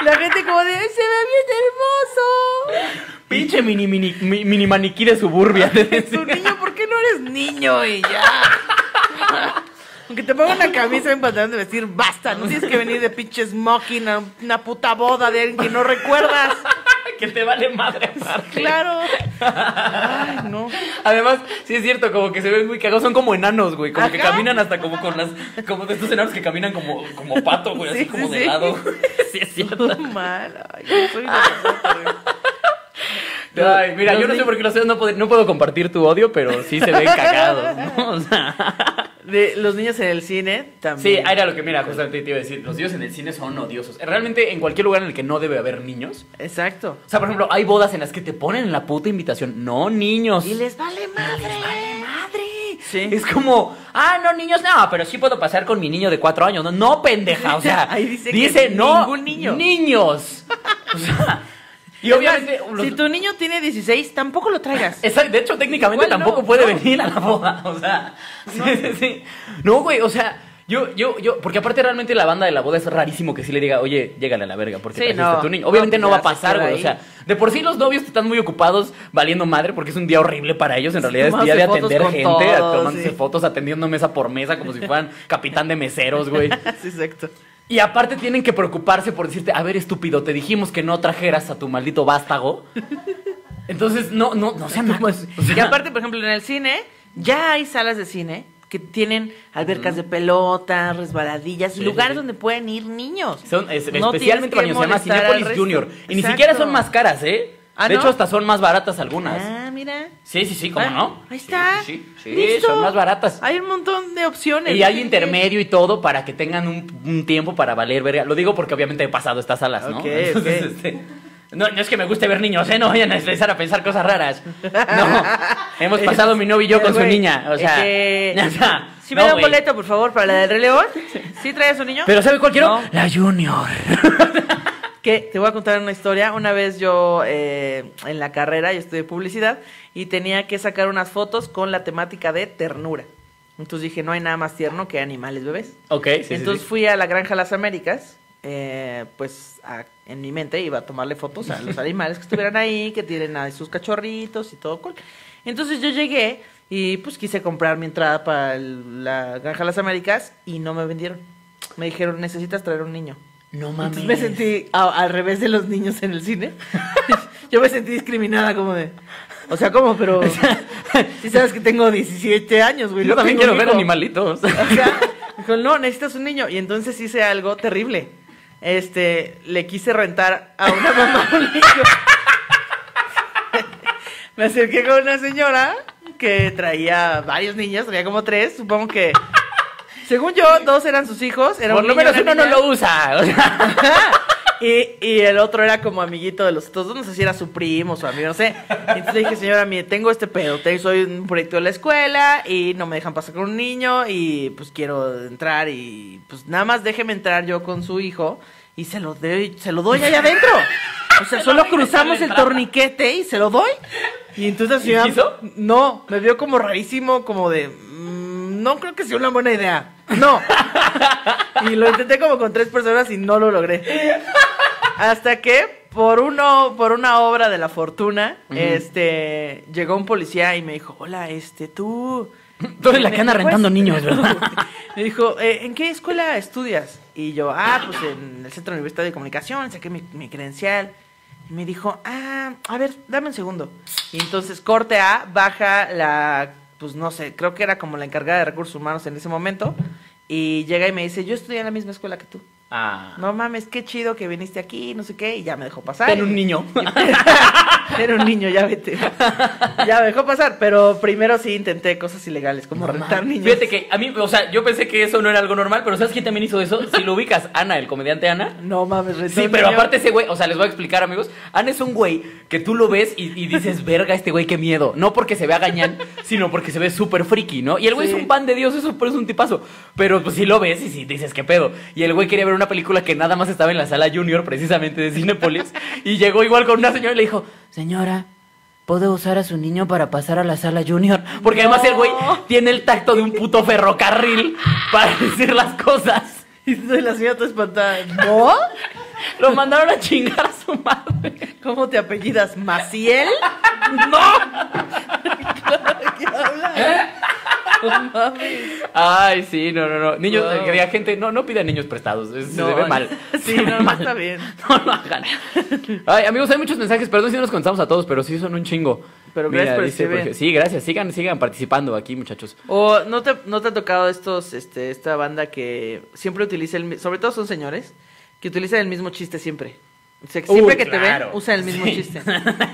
La gente como de, "Ay, se ve bien hermoso. Pinche mini, mini, mi- mini maniquí de suburbia. Tu niño, ¿por qué no eres niño? Y ya. Aunque te ponga una camisa y un pantalón de vestir, basta. No tienes que venir de pinche smoking a una puta boda de alguien que no recuerdas. que te vale madre aparte. Claro. Ay, no. Además, sí es cierto, como que se ven muy cagados, son como enanos, güey, como que caminan hasta como con las, como de estos enanos que caminan como, como pato, güey, así Sí, como sí, de lado. sí es cierto. Mal. Ay, soy una persona terrible. Ay, mira, Los yo no sé por qué ustedes no, puedo- no puedo compartir tu odio, pero sí se ven cagados, ¿no? O sea, De los niños en el cine sí, también. era lo que, mira, justamente te iba a decir, los niños en el cine son odiosos. Realmente, en cualquier lugar en el que no debe haber niños, Exacto. o sea, por ejemplo, hay bodas en las que te ponen en la puta invitación, no niños. Y les vale madre. madre. Sí. Es como, ah, no, niños, no, pero sí puedo pasar con mi niño de cuatro años. No, no pendeja, o sea, Ahí dice dice, que no, ningún niño. niños. O sea, y obviamente, los- si tu niño tiene 16, tampoco lo traigas. Exacto, de hecho, técnicamente Igual no, tampoco puede no. venir a la boda, o sea, sí, sí, sí. No, güey, o sea, yo, yo, yo, porque aparte realmente la banda de la boda es rarísimo que sí le diga, oye, llégale a la verga, porque Sí, no. a tu niño. Obviamente No, no, va a pasar, güey, o sea, de por sí los novios están muy ocupados valiendo madre porque es un día horrible para ellos, en realidad es día de atender gente, todos, tomándose sí. fotos, atendiendo mesa por mesa como si fueran capitán de meseros, güey. sí, exacto. Y aparte tienen que preocuparse por decirte, a ver, estúpido, te dijimos que no trajeras a tu maldito vástago. Entonces, no, no, no sean nacos. O sea, y aparte, por ejemplo, en el cine, ya hay salas de cine que tienen albercas de pelota, resbaladillas, Sí, lugares sí, sí. donde pueden ir niños. Son es- No especialmente para niños, se llama resto. Junior. Y ni siquiera son más caras, ¿eh? ¿Ah, de no? hecho, hasta son más baratas algunas. Ah, mira. Sí, sí, sí, ¿cómo Ah, no? Ahí está. Sí, sí, sí, Listo. son más baratas. Hay un montón de opciones. Y hay intermedio y todo para que tengan un, un tiempo para valer verga. Lo digo porque obviamente he pasado estas salas, este, no, no es que me guste ver niños, ¿eh? No vayan a empezar a pensar cosas raras. No. Hemos pasado mi novio y yo con su niña. O sea. eh, o sea, Si no, me da un boleto, por favor, para la del Rey León. ¿Sí trae a su niño? Pero ¿sabe cuál quiero? No. La Junior. Que te voy a contar una historia. Una vez yo eh, en la carrera, yo estudié publicidad y tenía que sacar unas fotos con la temática de ternura. Entonces dije, no hay nada más tierno que animales bebés. Ok, sí, sí, Entonces sí. fui a la Granja Las Américas. eh, pues a- en mi mente iba a tomarle fotos a los animales que estuvieran ahí, que tienen a sus cachorritos y todo cool. Entonces yo llegué y pues quise comprar mi entrada para el- la Granja Las Américas y no me vendieron. Me dijeron, necesitas traer un niño. No mames. Entonces me sentí a- al revés de los niños en el cine. Yo me sentí discriminada como de... O sea, ¿cómo? Pero... Si sabes que tengo 17 años, güey. Yo no también quiero ver animalitos. Ajá. Dijo, no, necesitas un niño. Y entonces hice algo terrible. Este, le quise rentar a una mamá un niño. Me acerqué con una señora que traía varios niños, traía como tres, supongo que... Según yo, dos eran sus hijos. Era Por un lo menos uno no lo usa. o sea. Y, y el otro era como amiguito de los otros dos, no sé si era su primo, su amigo, no sé. Entonces dije, señora, mire, tengo este pedo, soy un proyecto de la escuela y no me dejan pasar con un niño y pues quiero entrar y pues nada más déjeme entrar yo con su hijo y se lo doy, se lo doy allá adentro. O sea, solo cruzamos el torniquete y se lo doy. Y entonces la señora, no, me vio como rarísimo, como de, "Mm, no creo que sea una buena idea. No. Y lo intenté como con tres personas y no lo logré. Hasta que por uno, por una obra de la fortuna, este, llegó un policía y me dijo, hola, este, tú. Tú eres la ¿me- que anda rentando puedes-" niños, ¿verdad? Me dijo, "Eh, ¿en qué escuela estudias? Y yo, ah, pues en el Centro Universitario de Comunicación, saqué mi, mi credencial. Y me dijo, ah, a ver, dame un segundo. Y entonces corte A, baja la, pues no sé, creo que era como la encargada de recursos humanos en ese momento. Y llega y me dice, yo estudié en la misma escuela que tú. Ah. No mames, qué chido que viniste aquí, no sé qué, y ya me dejó pasar. Ten un niño. Era un niño, ya vete. Ya me dejó pasar, pero primero sí intenté cosas ilegales, como rentar niños. Fíjate que a mí, o sea, yo pensé que eso no era algo normal, pero ¿sabes quién también hizo eso? Si lo ubicas, Ana, el comediante Ana. No mames, rentar Sí, pero aparte ese güey, o sea, les voy a explicar, amigos. Ana es un güey que tú lo ves y, y dices, verga, este güey, qué miedo. No porque se vea gañán, sino porque se ve súper friki, ¿no? Y el güey Sí. es un pan de Dios, eso por eso es un tipazo. Pero pues sí lo ves y sí dices, qué pedo. Y el güey quería ver una película que nada más estaba en la sala Junior, precisamente de Cinepolis. y llegó igual con una señora y le dijo, señora. ¿Puedo usar a su niño para pasar a la sala junior? Porque además el güey tiene el tacto de un puto ferrocarril para decir las cosas. Y la señora toda espantada. ¿No? Lo mandaron a chingar a su madre. ¿Cómo te apellidas? ¿Maciel? ¡No! ¿Qué habla? No mames. Ay, sí, no, no, no. Niños, Wow. eh, quería gente, no, no pidan niños prestados. es- No, se ve mal. sí, Se no, mal. está bien. No lo hagan. Ay, amigos, hay muchos mensajes. Perdón si no los contamos a todos, pero sí son un chingo. Pero gracias por dice, porque- Sí, gracias. Sigan, sigan participando aquí, muchachos. O no te, no te ha tocado estos, este, esta banda que siempre utiliza el, sobre todo son señores, que utilizan el mismo chiste siempre. O sea, que siempre Uy, que te ven, usan el mismo Sí. chiste.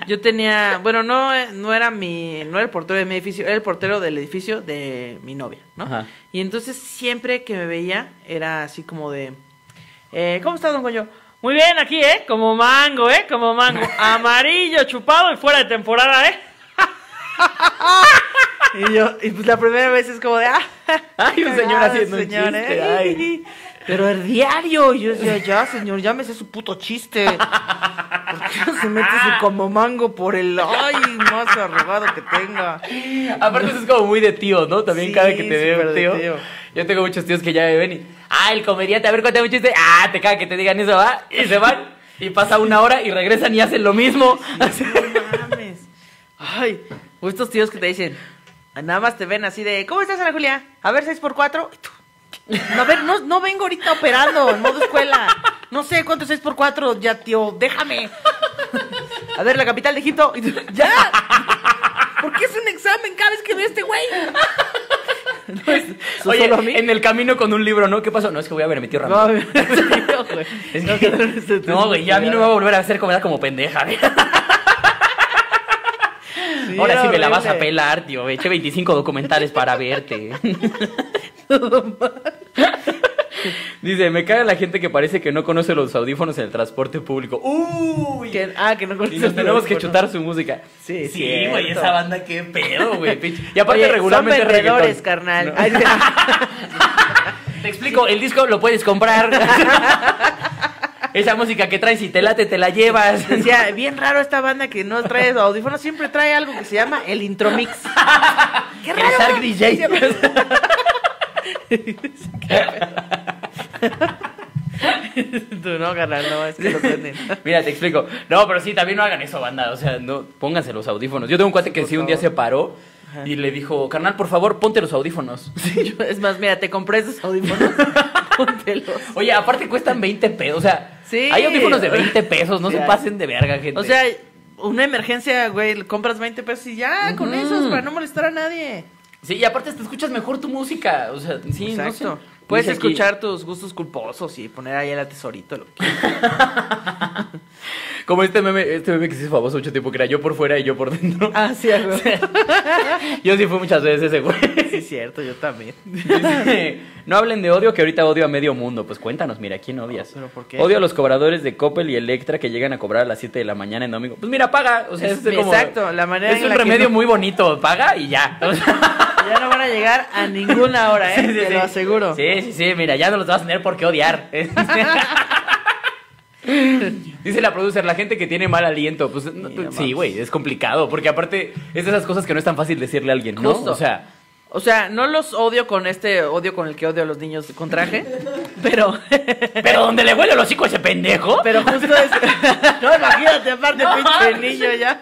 Yo tenía, bueno, no, no era mi, no era el portero de mi edificio, era el portero del edificio de mi novia, ¿no? Ajá. Y entonces siempre que me veía era así como de, eh, ¿cómo estás, don Goyo? Muy bien, aquí, ¿eh? Como mango, ¿eh? Como mango. Amarillo, chupado y fuera de temporada, ¿eh? y yo, y pues la primera vez es como de, ah, Ay, un señor haciendo un chiste, ¿eh? ay. Pero el diario, y yo decía, ya, señor, sé su puto chiste. ¿Por qué no se mete su como mango por el, ay, más arrugado que tenga? Aparte, eso es como muy de tío, ¿no? También Sí, cada que te ve súper un de tío. tío. Yo tengo muchos tíos que ya me ven y. Ah, el comediante, a ver, cuéntame un chiste. Ah, te caga que te digan eso, ¿va? Y se van. Y pasa una hora y regresan y hacen lo mismo. Así. No mames. Ay, o estos tíos que te dicen, nada más te ven así de, ¿cómo estás, Ana Julia? A ver, 6 por 4 No, a ver, no, no vengo ahorita operando en modo escuela. No sé cuánto es 6 por 4 ya, tío, déjame. A ver, la capital de Egipto. ¡Ya! ¿Por qué es un examen cada vez que veo este güey? No es- ¿eso Oye, solo a mí? en el camino con un libro, ¿no? ¿Qué pasó? No, es que voy a ver a mi tío No, Ramón. serio, güey. Es No, que- no No, güey, ya a mí no me va a volver a hacer comer como pendeja. Sí, Ahora sí me la vas a pelar, tío. Eché 25 documentales para verte. Dice, me caga la gente que parece que no conoce los audífonos en el transporte público. ¡Uy! Que- ah, que no Y conoces nos tenemos que el chutar su música. Sí, sí, güey, esa banda qué pedo, güey. Y aparte Oye, regularmente son vendedores, carnal. No. Ay, Te explico, el disco lo puedes comprar. Esa música que traes y te late, te la llevas. Decía, bien raro esta banda que no trae audífonos, siempre trae algo que se llama el intromix. ¡Qué El Gris Jay. Tú no, carnal, no, es que lo tienen. Mira, te explico. No, pero sí, también no hagan eso, banda. O sea, no, pónganse los audífonos. Yo tengo un cuate que sí un día se paró Ajá. y le dijo, carnal, por favor, ponte los audífonos. Sí, es más, mira, te compré esos audífonos. Póntelos. Oye, aparte cuestan 20 pesos. O sea, Sí. hay audífonos de 20 pesos. No se pasen de verga, gente. O sea, una emergencia, güey, compras 20 pesos y ya, con Ujú. esos, para no molestar a nadie. Sí, y aparte te escuchas mejor tu música. O sea, sí, Exacto. no sé. Puedes escuchar tus gustos culposos y poner ahí el atesorito. Lo que... Como este meme, este meme que se hizo famoso mucho tiempo, que era yo por fuera y yo por dentro. Ah, sí, güey. Yo sí fui muchas veces ese güey. Sí, cierto, yo también. Dice, no hablen de odio, que ahorita odio a medio mundo. Pues cuéntanos, mira, ¿quién odias? ¿Pero por qué? Odio a los cobradores de Coppel y Electra que llegan a cobrar a las 7 de la mañana en domingo. Pues mira, paga. O sea, Es- es, como- exacto, la manera Es en un la que remedio no- muy bonito. Paga y ya. O sea, Ya no van a llegar a ninguna hora, ¿eh? sí, sí, Te sí. lo aseguro. Sí, sí, sí. Mira, ya no los vas a tener por qué odiar. Dice la producer, la gente que tiene mal aliento. Pues no, sí, güey, es complicado. Porque aparte, es de esas cosas que no es tan fácil decirle a alguien, ¿no? Justo. O sea, O sea, no los odio con este odio con el que odio a los niños con traje, pero pero donde le huele el hocico a ese pendejo. pero justo es No, imagínate, aparte No pinche niño ya.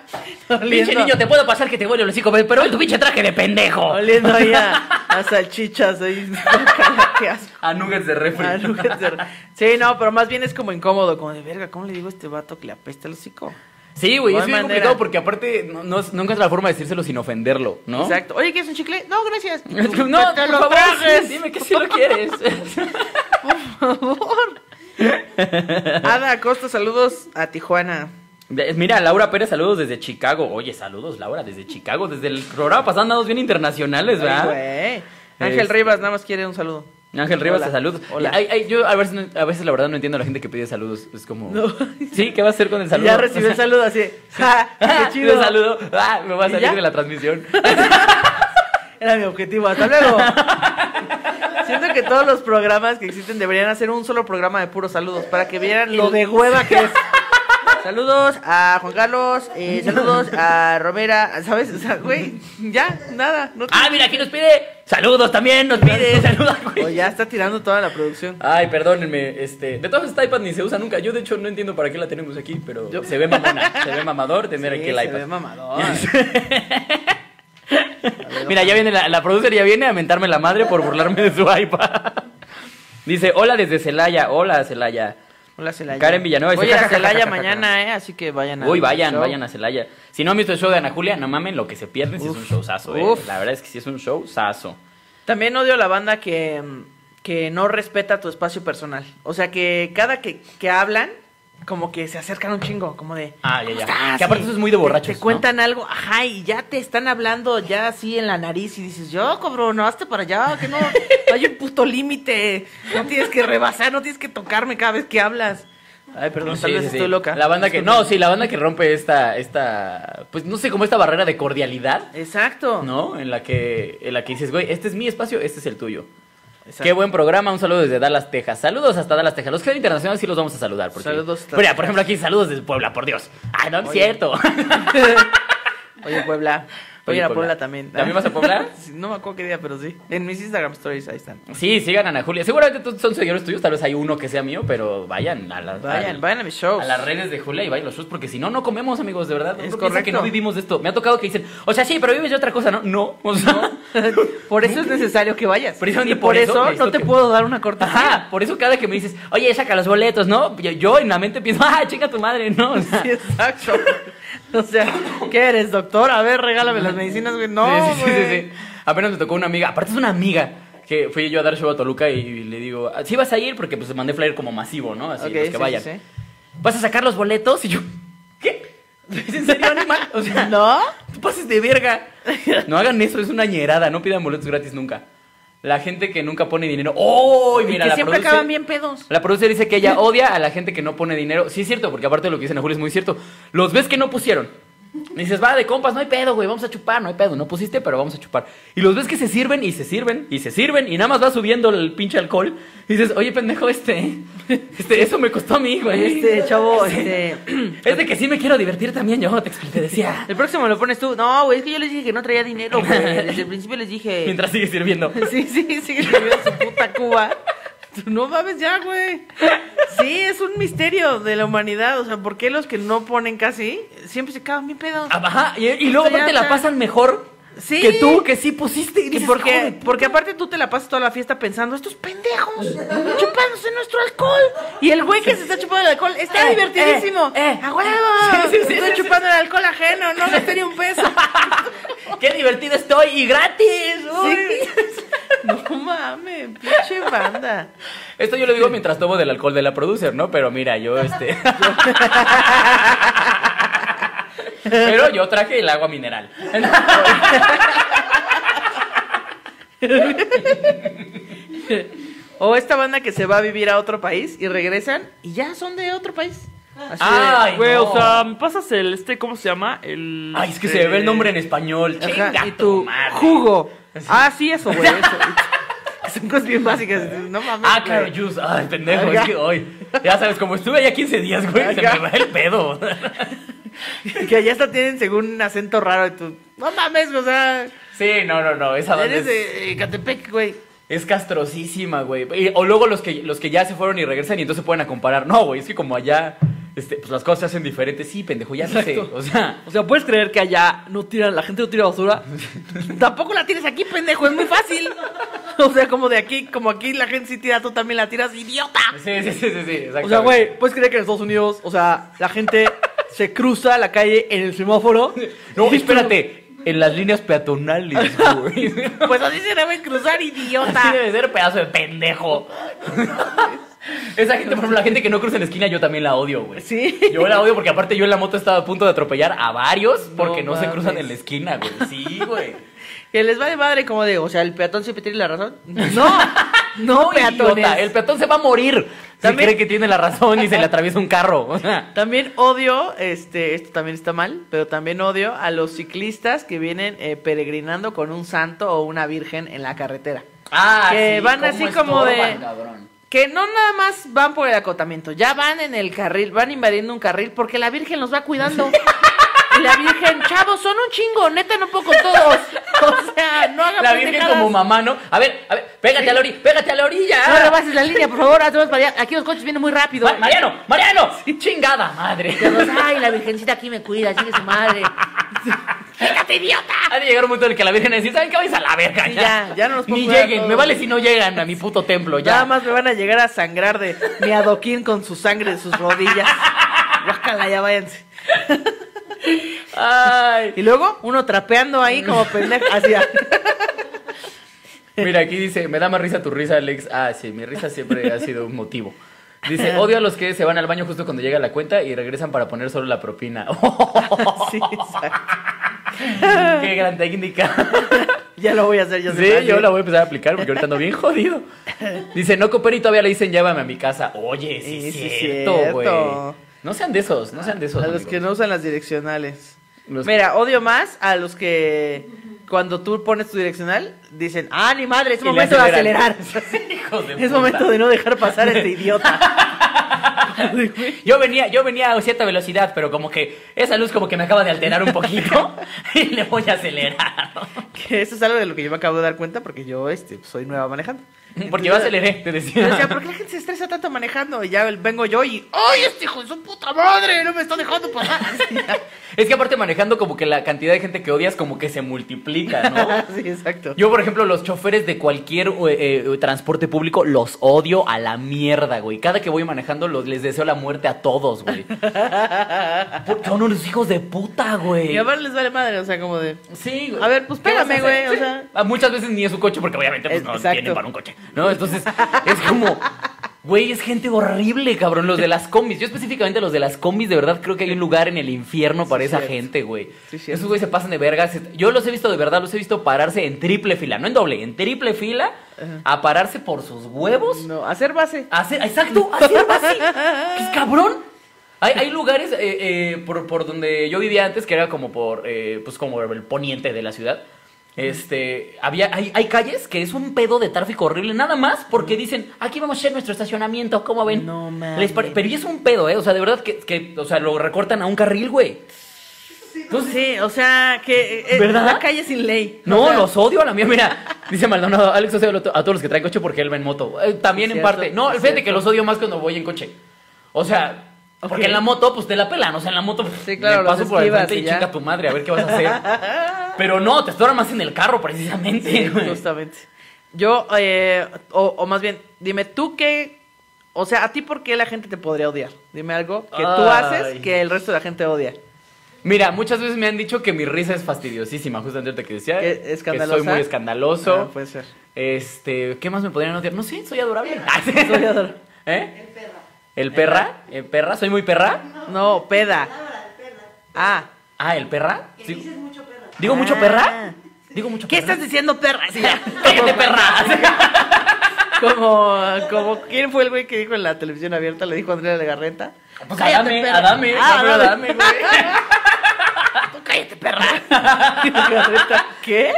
Pinche oliendo- niño, te puedo pasar que te huele el hocico, pero tu pinche traje de pendejo. Oliendo ahí a, a salchichas ahí. guácala, qué asco. A nuggets de refri. Que te- Sí, no, pero más bien es como incómodo, como de verga, ¿cómo le digo a este vato que le apesta el hocico? Sí, güey, No es bien manera. complicado porque aparte no, no nunca es la forma de decírselo sin ofenderlo, ¿no? Exacto. Oye, ¿quieres un chicle? No, gracias. No, te por lo favor, trajes. dime que sí lo quieres. Por favor. Ada Acosta, saludos a Tijuana. Mira, Laura Pérez, saludos desde Chicago. Oye, saludos, Laura, desde Chicago. Desde el programa pasado andamos bien internacionales, Ay, ¿verdad? güey. Ángel Rivas nada más quiere un saludo. Ángel Rivas, Hola. te saludos. Hola. Ay, ay, yo a veces, a veces la verdad no entiendo a la gente que pide saludos. Es como... ¿Sí? ¿Qué va a hacer con el saludo? Ya recibió el saludo así. ¡Ja! ¡Qué chido! Un saludo. Ah, me voy a ¿Y salir ya? de la transmisión. Era mi objetivo. Hasta luego. Siento que todos los programas que existen deberían hacer un solo programa de puros saludos para que vieran lo de hueva que es. Saludos a Juan Carlos, eh, saludos a Romera, ¿sabes? O sea, güey, ya, nada. No ah, mira, aquí nos pide saludos también, nos pide saludos, güey. ya está tirando toda la producción. Ay, perdónenme, este, de todas estas iPads ni se usa nunca. Yo de hecho no entiendo para qué la tenemos aquí, pero Yo- se ve mamona, se ve mamador tener Sí, aquí el se iPad. ve mamador. Mira, ya viene la, la producer, ya viene a mentarme la madre por burlarme de su iPad. Dice, hola desde Celaya, hola Celaya. Hola, Celaya. Karen Villanueva Voy dice, a Celaya mañana, ¿eh? Así que vayan a. Uy, vayan, vayan a Celaya. Si no han visto el show de Ana Julia, no mamen lo que se pierden si es un showzazo, eh. uf. La verdad es que sí es un showzazo. También odio a la banda que, que no respeta tu espacio personal. O sea, que cada que, que hablan, como que se acercan un chingo, como de... Ah, ya, "¿Cómo ya. estás?", Que aparte eso es muy de borrachos, Te, cuentan algo, ajá, y ya te están hablando ya así en la nariz y dices, yo, cobro, no, hazte para allá, que no, no hay un puto límite. No tienes que rebasar, no tienes que tocarme cada vez que hablas. Ay, perdón, tal vez sí, sí. estoy loca. La banda que, no, sí, la banda que rompe esta, esta, pues no sé, como esta barrera de cordialidad, Exacto. ¿no? En la que, en la que dices, güey, este es mi espacio, este es el tuyo. Exacto. Qué buen programa, un saludo desde Dallas, Texas. Saludos hasta Dallas, Texas. Los que son internacionales sí los vamos a saludar. Porque... Saludos Texas. por ejemplo, aquí saludos desde Puebla, por Dios. Ay, no es Oye. cierto. Oye, Puebla. Voy a ir a Puebla también. ¿También vas a Puebla? No me acuerdo qué día, pero sí. En mis Instagram stories ahí están. Sí, sigan a Ana Julia. Seguramente todos son seguidores tuyos, tal vez hay uno que sea mío, pero vayan a las, Vayan, al- vayan a mis shows. a las redes de Julia y vayan a los shows, porque si no, no comemos, amigos, de verdad. Es correcto. que no vivimos de esto. Me ha tocado que dicen, o sea, sí, pero vives de otra cosa, ¿no? No, o sea, por eso es necesario que vayas. Y por, eso no te que- puedo dar una cortesía. Ajá, por eso cada que me dices, oye, saca los boletos, ¿no? Yo, yo en la mente pienso, ah, chinga tu madre, ¿no? O sea, Sí, exacto. O sea, ¿qué eres, doctor? A ver, regálame las medicinas, güey. No, sí, sí, sí, güey. sí, sí. Apenas me tocó una amiga, aparte es una amiga, que fui yo a dar show a Toluca y le digo, sí vas a ir porque pues mandé flyer como masivo, ¿no? Así, Ok, los que sí, vayan. ¿Vas a sacar los boletos? Y yo, ¿qué? ¿Es en serio, animal? O sea, ¿No? tú pases de verga. No hagan eso, es una ñerada, no pidan boletos gratis nunca. La gente que nunca pone dinero. ¡Oh! Y Mira, que la siempre producer- acaban bien pedos. La producer dice que ella odia a la gente que no pone dinero. Sí, es cierto, porque aparte de lo que dicen a Julio es muy cierto. Los ves que no pusieron. Dices, va de compas, no hay pedo, güey, vamos a chupar, no hay pedo, no pusiste, pero vamos a chupar. Y los ves que se sirven y se sirven y se sirven y nada más va subiendo el pinche alcohol. Y dices, oye, pendejo, este, este, eso me costó a mí, güey. Este, chavo, este... Es de que sí me quiero divertir también, yo te, te decía. El próximo lo pones tú. No, güey, es que yo les dije que no traía dinero, güey. Desde el principio les dije... Mientras sigue sirviendo. Sí, sí, sigue sirviendo su puta cuba. No mames ya, güey. Sí, es un misterio de la humanidad. O sea, ¿por qué los que no ponen casi siempre se acaban bien pedos? Ajá, y, y luego aparte la pasan mejor Sí. que tú, que sí pusiste. Y Y dices, porque, "Joder". porque aparte tú te la pasas toda la fiesta pensando, estos pendejos, chupándose nuestro alcohol. Y el güey que se está chupando el alcohol está Eh, divertidísimo. eh, eh. ¡A huevo! Sí, sí, sí, Estoy sí, sí. chupando el alcohol ajeno, no gasté ni un peso. ¡Qué divertido estoy! ¡Y gratis! uy. No mames, pinche banda. Esto yo lo digo mientras tomo del alcohol de la producer, ¿no? Pero mira, yo este. Pero yo traje el agua mineral. O esta banda que se va a vivir a otro país y regresan y ya son de otro país. Así Ay, Güey, no. o sea, ¿me pasas el, este, ¿cómo se llama? El... Ay, es que este- se ve el nombre en español. Ajá, Chinga y tu madre. jugo. Ah, sí, eso, güey. Eso. Son cosas bien básicas. No mames. Ah, güey. claro, juice. Ay, pendejo, es que hoy. Ya sabes, como estuve allá 15 días, güey, se me va el pedo. Que allá hasta tienen según un acento raro y tú. No mames, o sea. Sí, no, no, no. Esa Eres es, de Catepec, güey. es castrosísima, güey. O luego los que, los que ya se fueron y regresan y entonces se pueden a comparar. No, güey, es que como allá. Este, pues las cosas se hacen diferentes. Sí, pendejo, ya no sé. O sea, O sea, ¿puedes creer que allá no tiran, la gente no tira basura? Tampoco la tienes aquí, pendejo, es muy fácil. O sea, como de aquí, como aquí la gente sí tira, tú también la tiras, idiota. Sí, sí, sí, sí, sí, O sea, güey, ¿puedes creer que en Estados Unidos, o sea, la gente se cruza la calle en el semáforo? No, Y espérate. En las líneas peatonales, güey. Pues así se deben cruzar, idiota. Así debe ser pedazo de pendejo. Esa gente, por ejemplo, la gente que no cruza en la esquina, yo también la odio, güey. Sí. Yo la odio porque aparte yo en la moto estaba a punto de atropellar a varios porque no, No se cruzan en la esquina, güey. Sí, güey. Que les vale madre, como digo. O sea, el peatón siempre tiene la razón. No, no, idiota, El peatón se va a morir. Si También- cree que tiene la razón y se le atraviesa un carro. O sea, También odio, este, esto también está mal, pero también odio a los ciclistas que vienen eh, peregrinando con un santo o una virgen en la carretera. ah, Que sí, van así como de- cabrón. Que no nada más van por el acotamiento, ya van en el carril, van invadiendo un carril porque la virgen los va cuidando. Y la virgen, chavos, son un chingo, neta, no puedo con todos. O sea, no hagan La virgen pendejadas. como mamá, ¿no? A ver, a ver, pégate a la orilla, pégate a la orilla. No rebases la línea, por favor, hazte más para allá. Aquí los coches vienen muy rápido. Ma- Mariano, Mariano, chingada madre. Todos, Ay, la virgencita aquí me cuida, sigue su madre. ¡Quítate, idiota! Ha de llegar un momento en el que la virgen decir, ¿saben qué vais a la verga? Sí, ya, ya no nos Ni lleguen, todos. me vale si no llegan a mi puto templo, ya. Nada más me van a llegar a sangrar de mi adoquín con su sangre de sus rodillas. Guácala, ya váyanse. Ay. Y luego uno trapeando ahí como pendejo. Hacia. Mira, aquí dice, me da más risa tu risa, Alex. Ah, sí, mi risa siempre ha sido un motivo. Dice, odio a los que se van al baño justo cuando llega la cuenta y regresan para poner solo la propina. Sí, exacto. Qué gran técnica. Ya lo voy a hacer yo. Sí, yo la voy a empezar a aplicar porque ahorita ando bien jodido. Dice, no coopero y todavía le dicen, llévame a mi casa. Oye, sí, Sí, es sí, cierto, güey. No sean de esos, no sean de esos. A los amigos. que no usan las direccionales. Los- Mira, odio más a los que cuando tú pones tu direccional dicen, ah, ni madre, es momento de acelerar. Hijos de es puta. momento de no dejar pasar a este idiota. Yo venía, yo venía a cierta velocidad, pero como que esa luz como que me acaba de alterar un poquito y le voy a acelerar. eso es algo de lo que yo me acabo de dar cuenta porque yo este, soy nueva manejando. Porque yo aceleré, te Yo decía. decía, ¿por qué la gente se estresa tanto manejando? Y ya vengo yo y, ¡ay, este hijo de su puta madre! No me está dejando pasar. Es que aparte manejando como que la cantidad de gente que odias como que se multiplica, ¿no? sí, exacto. Yo, por ejemplo, los choferes de cualquier eh, eh, transporte público los odio a la mierda, güey. Cada que voy manejando los, les deseo la muerte a todos, güey. Porque son unos hijos de puta, güey. Y a ver les vale madre, o sea, como de... Sí, güey. A ver, pues ¿Qué vas a pégame, güey, o sea. Ah, Muchas veces ni es su coche porque obviamente pues, Es- no exacto. tienen para un coche, ¿no? Entonces es como, güey, es gente horrible, cabrón. Los de las combis, yo específicamente los de las combis, de verdad creo que hay un lugar en el infierno para esa cierto. gente, güey. Sí. Esos güey se pasan de vergas. Yo los he visto de verdad, los he visto pararse en triple fila, no en doble, en triple fila, a pararse por sus huevos. No, hacer base. Hacer, exacto, hacer base. ¿Qué es cabrón? Hay, hay lugares eh, eh, por, por donde yo vivía antes, que era como por, eh, pues como el poniente de la ciudad. Este, había, hay, hay calles que es un pedo de tráfico horrible, nada más porque dicen, aquí vamos a hacer nuestro estacionamiento, ¿cómo ven? No mames. Pero y es un pedo, ¿eh? O sea, de verdad que, que, o sea, lo recortan a un carril, güey. Entonces, sí, o sea, que... eh, ¿Verdad? La calle sin ley. No, O sea, los odio a la mía. Mira, dice Maldonado, Alex odia a todos los que traen coche porque él va en moto. Eh, también en Cierto, parte. No, fíjate cierto. que los odio más cuando voy en coche. O sea, porque en la moto, pues te la pelan. O sea, en la moto, pues, Sí, claro, me paso por frente y y ya. chinga tu madre, a ver qué vas a hacer. Pero no, te estorba más en el carro, precisamente. Sí, güey. justamente. Yo, eh, o, o más bien, dime, ¿tú qué...? O sea, ¿a ti por qué la gente te podría odiar? Dime algo que tú haces que el resto de la gente odia. Mira, muchas veces me han dicho que mi risa es fastidiosísima, justamente ahorita que decía. ¿Que soy muy escandaloso. Ah, puede ser. Este, ¿qué más me podrían odiar? No sé, soy adorable. Soy adorable. ¿Eh? ¿El perra? ¿El perra? ¿Soy muy perra? No, peda. Ah. Ah, ¿el perra? Sí. ¿Digo mucho perra? ¿Digo mucho ¿Qué perra? estás diciendo, perra? Sí. ¡Cállate, perra! Como, como, ¿quién fue el güey que dijo en la televisión abierta? Le dijo a Andrea Legarreta. Pues Cállate, Adame, perra. Adame, Ah, Adame, Adame. Güey. Tú cállate, perra. ¿Qué?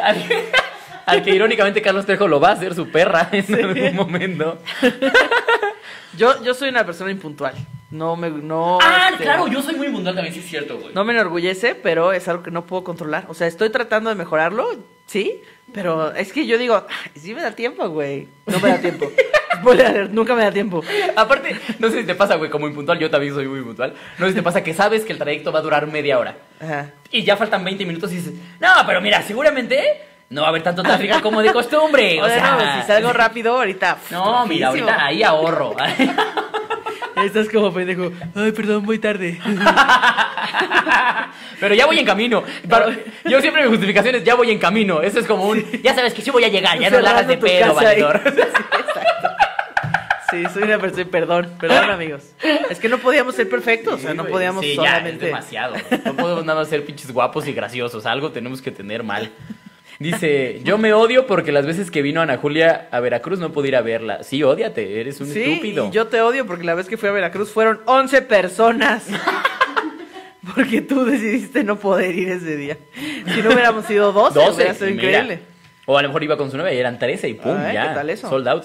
Al, que irónicamente Carlos Trejo lo va a hacer su perra en algún momento. Yo, yo soy una persona impuntual. No me, no. Ah, este, claro, yo soy muy mundial también, sí es cierto, güey. No me enorgullece, pero es algo que no puedo controlar. O sea, estoy tratando de mejorarlo, sí, pero es que yo digo, "Ay, sí me da tiempo, güey. No me da tiempo. Spoiler nunca me da tiempo. Aparte, no sé si te pasa, güey, como impuntual, yo también soy muy impuntual. No sé si te pasa que sabes que el trayecto va a durar media hora. Ajá. Y ya faltan 20 minutos y dices, no, pero mira, seguramente no va a haber tanto tráfico como de costumbre. O sea, no, si salgo rápido, ahorita. No, mira, ahorita ahí ahorro. Estás como pendejo. Ay, perdón, voy tarde. Pero ya voy en camino. Para- yo siempre mi justificación es ya voy en camino. Eso es como un, ya sabes que sí voy a llegar, ya no la hagas de pedo, valedor. Sí, exacto. Sí, soy una persona. Perdón, perdón, amigos. Es que no podíamos ser perfectos. O sea, no podíamos Sí, ya, es demasiado. No podemos nada más ser pinches guapos y graciosos. Algo tenemos que tener mal. Dice, yo me odio porque las veces que vino Ana Julia a Veracruz no pude ir a verla. Sí, ódiate, eres un Sí, estúpido. y yo te odio porque la vez que fui a Veracruz fueron 11 personas. Porque tú decidiste no poder ir ese día. Si no hubiéramos sido 12, 12, hubiera sido mira. increíble. O a lo mejor iba con su novia y eran 13 y pum, Ay, ya. ¿qué tal eso? Sold out.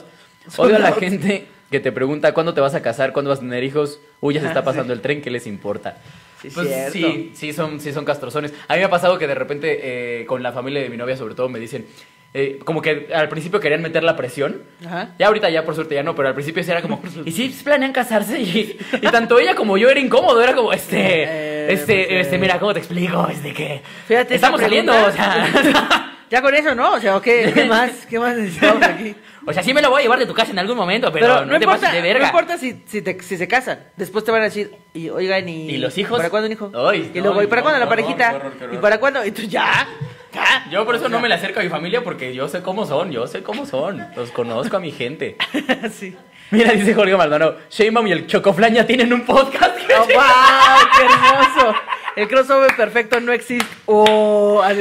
Sold Odio a la gente que te pregunta cuándo te vas a casar, cuándo vas a tener hijos. Uy, ya se está Ah, pasando el tren, ¿qué les importa? Sí, Pues cierto. sí, sí son, sí son castrozones. A mí me ha pasado que de repente eh, con la familia de mi novia sobre todo me dicen, eh, como que al principio querían meter la presión. Ajá. Ya ahorita ya por suerte ya no, pero al principio sí era como, ¿y si planean casarse? Y, y tanto ella como yo era incómodo, era como, este, Eh, este, pues, eh. este, mira, ¿cómo te explico? Este que Fíjate, estamos saliendo, o sea... Ya con eso, ¿no? O sea, ¿qué, qué más? ¿Qué más necesitamos aquí? O sea, sí me lo voy a llevar de tu casa en algún momento, pero, Pero, no, no, te importa, pases de verga. no importa si, si, te- si se casan. Después te van a decir, y oigan, ¿y, ¿Y los hijos? ¿Para cuándo un hijo? Ay, y luego, ¿y para no, cuándo la parejita? qué horror, qué horror. ¿Y para cuándo? Y tú ya, ya. Yo por eso no me le acerco a mi familia porque yo sé cómo son, yo sé cómo son. Los conozco a mi gente. sí. Mira, dice Jorge Maldonado, Sheinbaum y el Chocoflan ya tienen un podcast. Oh, ¡Wow! ¡Qué hermoso! El crossover perfecto no existe. Oh.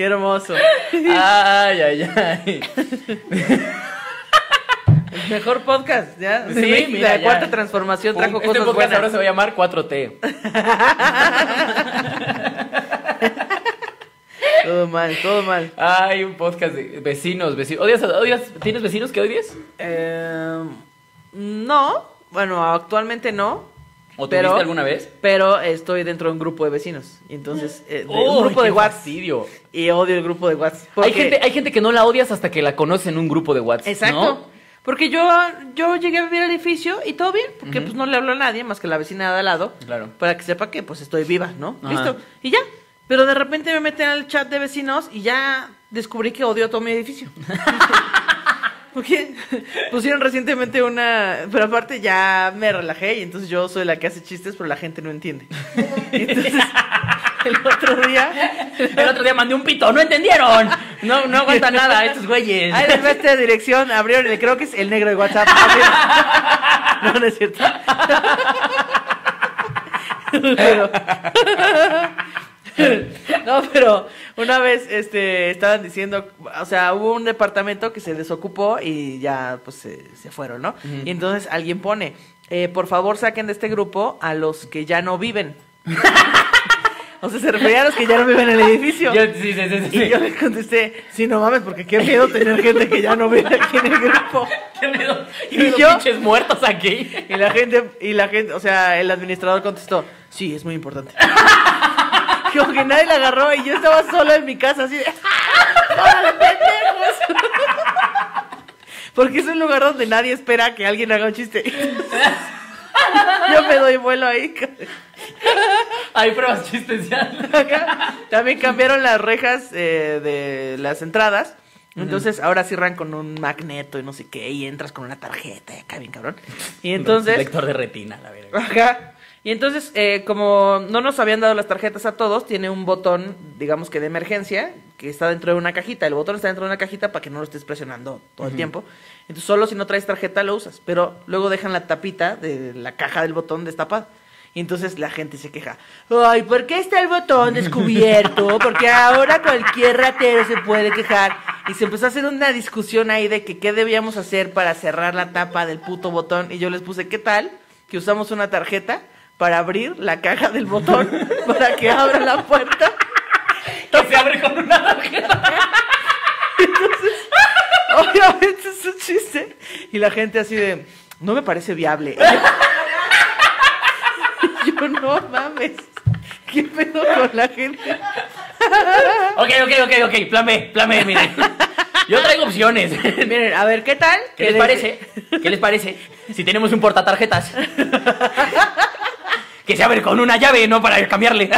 ¡Qué hermoso! Ay, ay, ay. Mejor podcast, ¿ya? Sí, la mira, ya. cuarta transformación trajo este cosas podcast ahora se va a llamar 4T. Todo mal, todo mal. Ay, un podcast de vecinos, vecinos. ¿Odias, odias, ¿Tienes vecinos que odies? Eh, no, bueno, actualmente no. ¿O pero- tuviste alguna vez? Pero estoy dentro de un grupo de vecinos. Y entonces, eh, de- Uy, un grupo de WhatsApp. Y odio el grupo de WhatsApp. Hay gente, hay gente que no la odias hasta que la conoce en un grupo de WhatsApp. Exacto. ¿no? Porque yo, yo llegué a vivir al edificio y todo bien, porque pues no le hablo a nadie más que la vecina de al lado. Claro. Para que sepa que pues estoy viva, ¿no? Ajá. Listo. Y ya. Pero de repente me meten al chat de vecinos y ya descubrí que odio todo mi edificio. Porque pusieron recientemente una... Pero aparte ya me relajé y entonces yo soy la que hace chistes, pero la gente no entiende. Entonces, el otro día... El otro día mandé un pito, no entendieron. No, no aguanta nada estos güeyes. Ahí les va esta dirección, abrieron el, creo que es el negro de WhatsApp. No, no es cierto. Pero- No, pero una vez este estaban diciendo, o sea, hubo un departamento que se desocupó y ya pues se, se fueron, ¿no? Y entonces alguien pone, eh, por favor saquen de este grupo a los que ya no viven. o sea, se refería a los que ya no viven en el edificio. Yo- sí, sí, sí, sí. Y yo le contesté, sí, no mames, porque qué miedo tener gente que ya no vive aquí en el grupo. ¿Qué pedo? Y Y yo- pinches muertos aquí. Y la gente, y la gente, o sea, el administrador contestó, sí, es muy importante. Como que nadie la agarró y yo estaba sola en mi casa así de, ¡Órale, pendejos! Porque es un lugar donde nadie espera que alguien haga un chiste. Yo me doy vuelo ahí. Hay pruebas chistes ya. También cambiaron las rejas eh, de las entradas. Entonces ahora cierran con un magneto y no sé qué, y entras con una tarjeta, acá bien cabrón. Y entonces. Lector de retina, la verga. Ajá. Y entonces, eh, como no nos habían dado las tarjetas a todos, tiene un botón, digamos que de emergencia, que está dentro de una cajita. El botón está dentro de una cajita para que no lo estés presionando todo el tiempo. Entonces, solo si no traes tarjeta lo usas. Pero luego dejan la tapita de la caja del botón destapada. Y entonces la gente se queja. Ay, ¿por qué está el botón descubierto? Porque ahora cualquier ratero se puede quejar. Y se empezó a hacer una discusión ahí de que qué debíamos hacer para cerrar la tapa del puto botón. Y yo les puse, ¿qué tal? Que usamos una tarjeta para abrir la caja del botón para que abra la puerta. Que se abre con una tarjeta. Obviamente es un chiste. Y la gente así de, no me parece viable. Y yo, no mames. ¿Qué pedo con la gente? Ok, ok, ok, ok. Plan B, plan B, miren. Yo traigo opciones. Miren, a ver, ¿qué tal? ¿Qué les parece? ¿Qué les parece? Si tenemos un portatarjetas. Que se abre con una llave, no para cambiarle.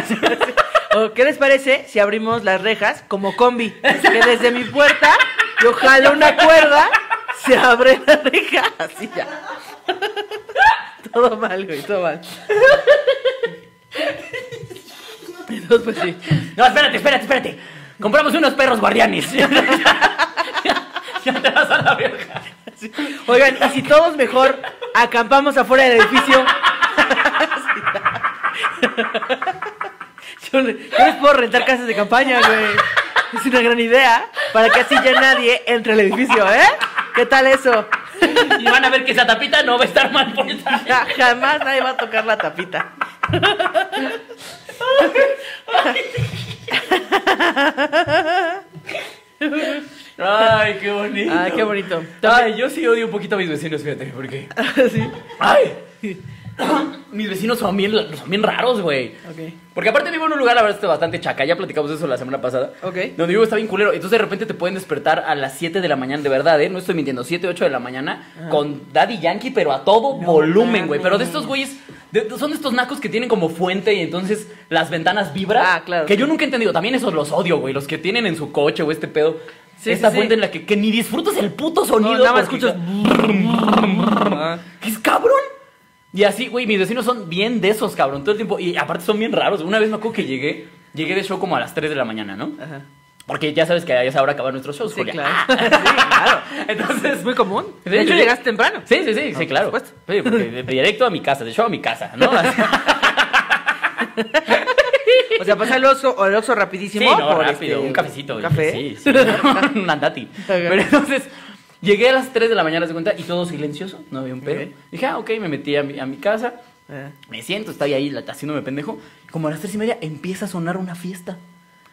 ¿O ¿Qué les parece si abrimos las rejas como combi? Que desde mi puerta yo jalo una cuerda, se abre la reja, así ya. Todo mal, güey, todo mal. Entonces, pues sí. No, espérate, espérate, espérate. Compramos unos perros guardianes. ya te vas a la verga. Oigan, y si todos mejor acampamos afuera del edificio. Yo, yo les puedo rentar casas de campaña, güey. Es una gran idea. Para que así ya nadie entre al edificio, ¿eh? ¿Qué tal eso? Y van a ver que esa tapita no va a estar mal puesta. Ja- jamás nadie va a tocar la tapita. Ay, qué bonito. Ay, qué bonito. Ay, yo sí odio un poquito a mis vecinos, fíjate, porque. sí. Ay. Mis vecinos son bien, son bien raros, güey. Porque aparte vivo en un lugar, la verdad, está bastante chaca. Ya platicamos eso la semana pasada. Donde vivo está bien culero. Entonces de repente te pueden despertar a las 7 de la mañana, de verdad, ¿eh? No estoy mintiendo, 7, 8 de la mañana. Con Daddy Yankee, pero a todo No volumen, güey. Pero de estos güeyes, de- son de estos nacos que tienen como fuente y entonces las ventanas vibran. Ah, claro. Que yo nunca he entendido. También esos los odio, güey. Los que tienen en su coche o este pedo. Sí, esta sí, fuente en la que, que ni disfrutas el puto sonido. No, nada más escuchas. ¿Qué es cabrón? Y así, güey, mis vecinos son bien de esos, cabrón, todo el tiempo. Y aparte son bien raros. Una vez me acuerdo que llegué, llegué de show como a las 3 de la mañana, ¿no? Ajá. Porque ya sabes que a esa hora acaban nuestros shows, Sí, Julia. claro. Sí, claro. Entonces, Es muy común. Sí, De hecho, sí. llegaste temprano. Sí, sí, sí, sí, por claro. Sí, porque de directo a mi casa, de show a mi casa, ¿no? O sea, pasa el oso o el oso Sí, rapidísimo. no, por, rápido, este, un cafecito. un Café. Sí, sí. un andati. Pero entonces, llegué a las 3 de la mañana, se cuenta, y todo silencioso, no había un pedo. Dije, ah, ok, me metí a mi, a mi casa, Eh. me siento, estoy ahí haciéndome pendejo. Como a las 3 y media empieza a sonar una fiesta.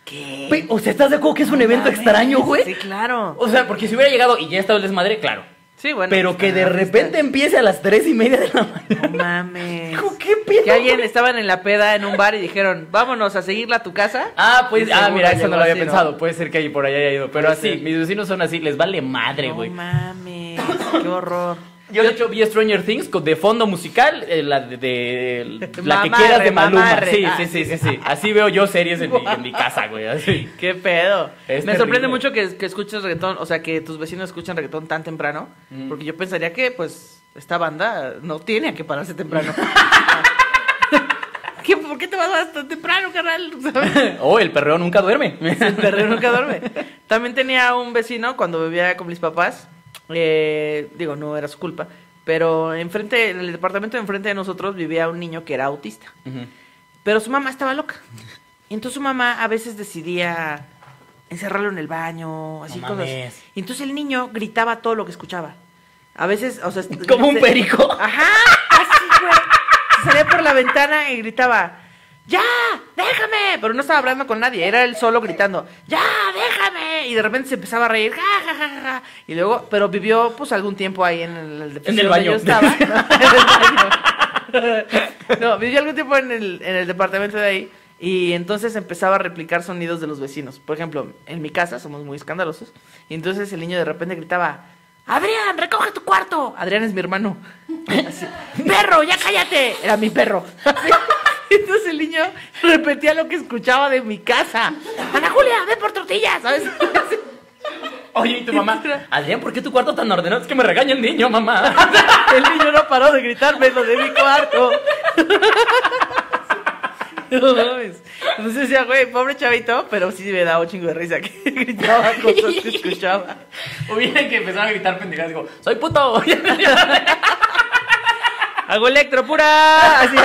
¿Qué? O sea, ¿estás de acuerdo que es un evento extraño, güey? Sí, claro. O sea, porque si hubiera llegado y ya estaba el desmadre, claro. Sí, bueno. Pero pues, que de repente empiece a las 3 y media de la mañana. No mames. Dijo, ¿Qué pedo? Que alguien estaban en la peda en un bar y dijeron, vámonos a seguirla a tu casa. Ah, pues, ah, mira, eso no lo había así, ¿no? pensado. Puede ser que ahí por allá haya ido. Pero Puede así, ser. mis vecinos son así, les vale madre, güey. No mames, qué horror. Yo, de hecho, vi Stranger Things con, de fondo musical, eh, la de, de- la que quieras de Maluma. mamarre. Sí, Ah, sí, sí, sí, sí. Así veo yo series en mi, en mi casa, güey. Así. Qué pedo. Es Me sorprende mucho que, que escuches reggaetón, o sea, que tus vecinos escuchan reggaetón tan temprano, Mm. porque yo pensaría que, pues, esta banda no tiene que pararse temprano. ¿Qué, ¿Por qué te vas tan temprano, carnal? ¿Sabes? Oh, el perreo nunca duerme. El perreo nunca duerme. También tenía un vecino cuando vivía con mis papás. Eh, digo, no era su culpa. Pero enfrente, en el departamento de enfrente de nosotros vivía un niño que era autista. Pero su mamá estaba loca. Y entonces su mamá a veces decidía encerrarlo en el baño, así No cosas. mames. Y entonces el niño gritaba todo lo que escuchaba. A veces, o sea, Como un perico. Ajá, así. Se salía por la ventana y gritaba, ¡Ya! ¡Déjame! Pero no estaba hablando con nadie, era él solo gritando, ¡Ya! ¡Déjame! Y de repente se empezaba a reír, ¡Ja, ja, ja, ja! Y luego, pero vivió pues algún tiempo ahí en el, En el donde baño. yo estaba. No, en el baño. No, vivió algún tiempo en el, en el departamento de ahí. Y entonces empezaba a replicar sonidos de los vecinos. Por ejemplo, en mi casa somos muy escandalosos. Y entonces el niño de repente gritaba, Adrián, recoge tu cuarto. Adrián es mi hermano. Así, perro, ya cállate. Era mi perro. Entonces el niño repetía lo que escuchaba de mi casa. Ana Julia, ve por tortillas, ¿sabes? Oye, ¿y tu mamá? Adrián, ¿por qué tu cuarto tan ordenado? Es que me regaña el niño, mamá. El niño no paró de gritarme lo de mi cuarto. No mames. Entonces decía, güey, pobre chavito, pero sí me daba un chingo de risa que gritaba cosas que escuchaba. Hubiera que empezar a gritar pendejadas. Digo, ¡soy puto! Hago electro pura. Así.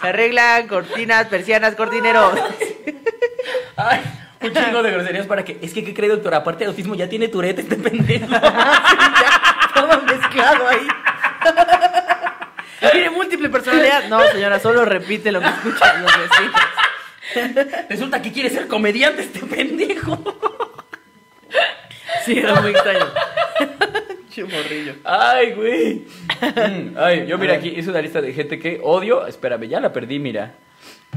Se arreglan cortinas, persianas, cortineros. Ay, un chingo de groserías para que. Es que, ¿qué cree, doctor? Aparte de autismo, ya tiene turete este pendejo. Todo mezclado ahí. Tiene múltiple personalidad. No, señora, solo repite lo que escuchan los vecinos. Resulta que quiere ser comediante este pendejo. Sí, era muy extraño. Chumorrillo. Ay, güey. Mm, Ay, yo mira aquí hice una lista de gente que odio. Espérame, ya la perdí, mira.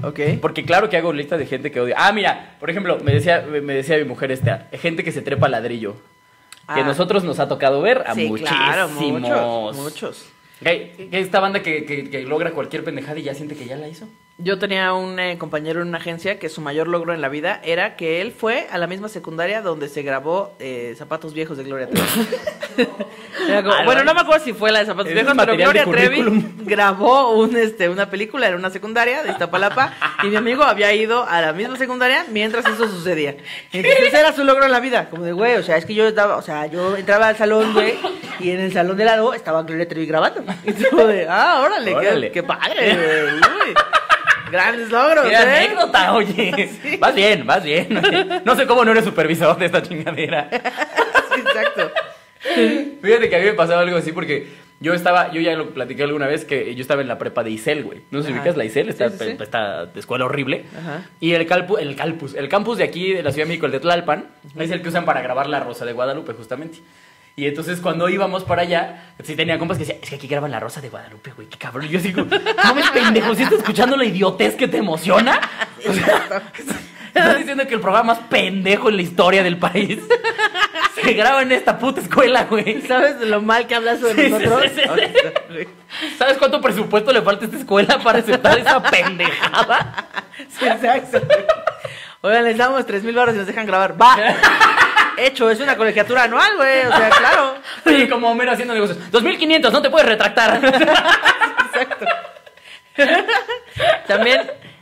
Ok. Porque claro que hago lista de gente que odio. Ah, mira, por ejemplo, me decía, me decía mi mujer esta, gente que se trepa al ladrillo. Que Ah. nosotros nos ha tocado ver a Sí, muchísimos. claro, muchos. Muchos. ¿Qué, qué esta banda que, que- que logra cualquier pendejada y ya siente que ya la hizo? Yo tenía un eh, compañero en una agencia que su mayor logro en la vida era que él fue a la misma secundaria donde se grabó eh, Zapatos Viejos de Gloria Trevi. Como- Ah, bueno, no me acuerdo si fue la de Zapatos Viejos, pero Gloria Trevi grabó un, este, una película en una secundaria de Iztapalapa y mi amigo había ido a la misma secundaria mientras eso sucedía. Entonces ese era su logro en la vida, como de, güey, o sea, es que yo estaba, o sea, yo entraba al salón, güey, y en el salón de lado estaba Gloria Trevi grabando. Y tú de, ah, órale, qué- Órale. Qué, padre, güey. Grandes logros, ¡Qué ¿eh? anécdota, oye! Vas bien, vas bien. oye. No sé cómo no eres supervisor de esta chingadera. Sí, exacto. Fíjate que a mí me pasaba algo así porque yo estaba, yo ya lo platiqué alguna vez que yo estaba en la prepa de Isel, güey. No sé si ubicas la Isel, está, Sí, sí, sí. de escuela horrible. Ajá. Y el, calpu, el campus, el campus de aquí de la Ciudad de México, el de Tlalpan, es el que usan para grabar La Rosa de Guadalupe, justamente. Y entonces cuando íbamos para allá, sí tenía compas que decían, es que aquí graban La Rosa de Guadalupe, güey, qué cabrón. Y yo digo, no me pendejo, ¿sí estás escuchando la idiotez que te emociona? O sea, estás diciendo que el programa más pendejo en la historia del país se graba en esta puta escuela, güey. ¿Sabes lo mal que hablas de Sí, nosotros? sí, sí. ¿Sabes cuánto presupuesto le falta a esta escuela para aceptar esa pendejada? Sí, exacto. Oigan, les damos tres mil baros y nos dejan grabar. ¡Va! Hecho, es una colegiatura anual, güey. O sea, claro. Y como Homero haciendo negocios. 2500, no te puedes retractar. Exacto. También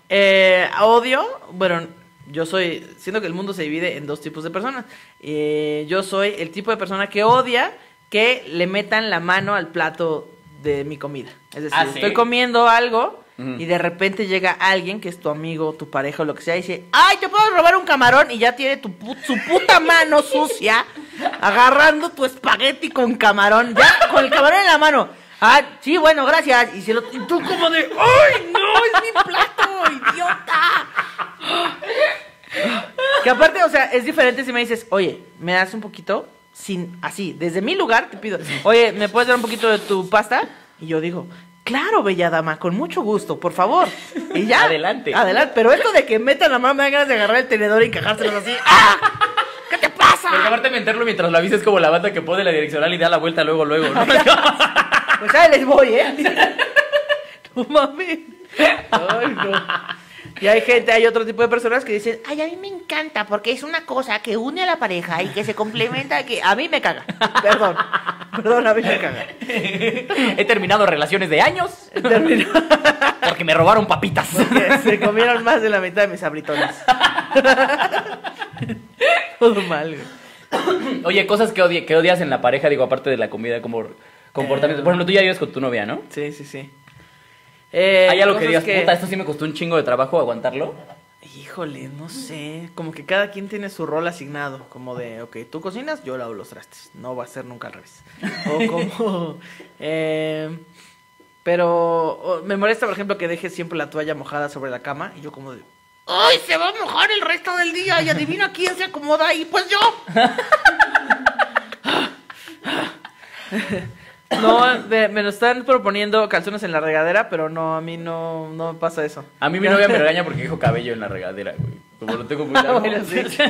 eh, odio, bueno, yo soy, siento que el mundo se divide en dos tipos de personas. Eh, yo soy el tipo de persona que odia que le metan la mano al plato de mi comida. Es decir, Ah, ¿sí? estoy comiendo algo Y de repente llega alguien que es tu amigo, tu pareja o lo que sea y dice, ay, te puedo robar un camarón y ya tiene tu su puta mano sucia agarrando tu espagueti con camarón, ya con el camarón en la mano. Ah, sí, bueno, gracias. Y, se lo, y tú como de, ¡ay, no! ¡Es mi plato, idiota! Que aparte, o sea, es diferente si me dices, oye, ¿me das un poquito? Sin, así, desde mi lugar te pido, oye, ¿me puedes dar un poquito de tu pasta? Y yo digo, claro, bella dama, con mucho gusto, por favor. Y ya. Adelante. Adelante. Pero esto de que metan la mano me dan ganas de agarrar el tenedor y encajárselos así. ¡Ah! ¿Qué te pasa? Porque aparte meterlo mientras lo avisas es como la banda que pone la direccional y da la vuelta luego, luego, ¿no? Pues ahí les voy, ¿eh? No mames. Ay, no. Y hay gente, hay otro tipo de personas que dicen, ay, a mí me encanta porque es una cosa que une a la pareja y que se complementa, que a mí me caga. Perdón, perdón, a mí me caga. He terminado relaciones de años porque me robaron papitas. Porque se comieron más de la mitad de mis abritones. Todo mal, güey. Oye, cosas que, odie- que odias en la pareja, digo, aparte de la comida, como comportamiento. Eh, Por ejemplo, tú ya vives con tu novia, ¿no? Sí, sí, sí. Eh, ¿Hay algo que digas, puta, esto sí me costó un chingo de trabajo aguantarlo? Híjole, no sé. Como que cada quien tiene su rol asignado. Como de, ok, tú cocinas, yo lavo los trastes. No va a ser nunca al revés. O como. eh, pero me molesta, por ejemplo, que dejes siempre la toalla mojada sobre la cama. Y yo, como de. ¡Ay, se va a mojar el resto del día! Y adivina quién se acomoda ahí. Pues yo. No, me, me lo están proponiendo calzones en la regadera, pero no, a mí no, no pasa eso. A mí mi novia me regaña porque dijo cabello en la regadera, güey. Como lo tengo muy largo. Ah, bueno, sí.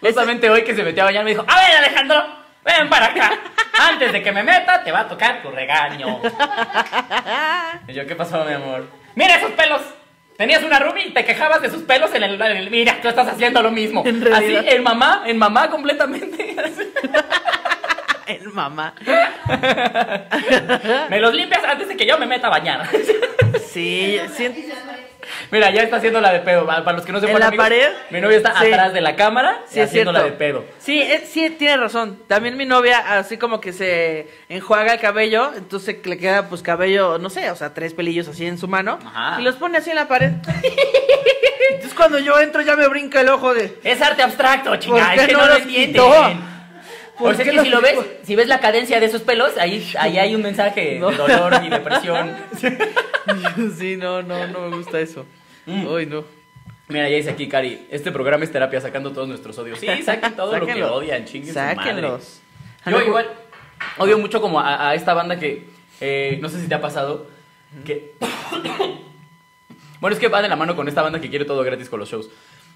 Justamente hoy que se metió a bañar me dijo, a ver Alejandro, ven para acá. Antes de que me meta, te va a tocar tu regaño. Y yo, ¿qué pasó, mi amor? ¡Mira esos pelos! Tenías una Ruby y te quejabas de sus pelos en el, en el- Mira, tú estás haciendo lo mismo. En Así, en mamá, en mamá completamente. El mamá. me los limpias antes de que yo me meta a bañar. Sí, sí. Mira, ya está haciendo la de pedo. Para los que no ¿En sepan, la amigos, pared? Mi novia está Sí. atrás de la cámara Sí, haciendo la de pedo. Sí, es- sí, tiene razón. También mi novia, así como que se enjuaga el cabello, entonces le queda pues cabello, no sé, o sea, tres pelillos así en su mano, Ajá. y los pone así en la pared. entonces cuando yo entro ya me brinca el ojo de... Es arte abstracto, chingada. Es que no no, lo entienden. Pues es que si lo ves, si ves la cadencia de esos pelos, ahí, ahí hay un mensaje No. de dolor y depresión. sí, no, no, no me gusta eso. Mm. Uy, no. Mira, ya dice aquí, Cari, este programa es terapia sacando todos nuestros odios. Sí, saquen todo lo que odian, chinguen su madre. Sáquenlos. Yo igual odio mucho como a, a esta banda que, eh, no sé si te ha pasado, que... bueno, es que va de la mano con esta banda que quiere todo gratis con los shows.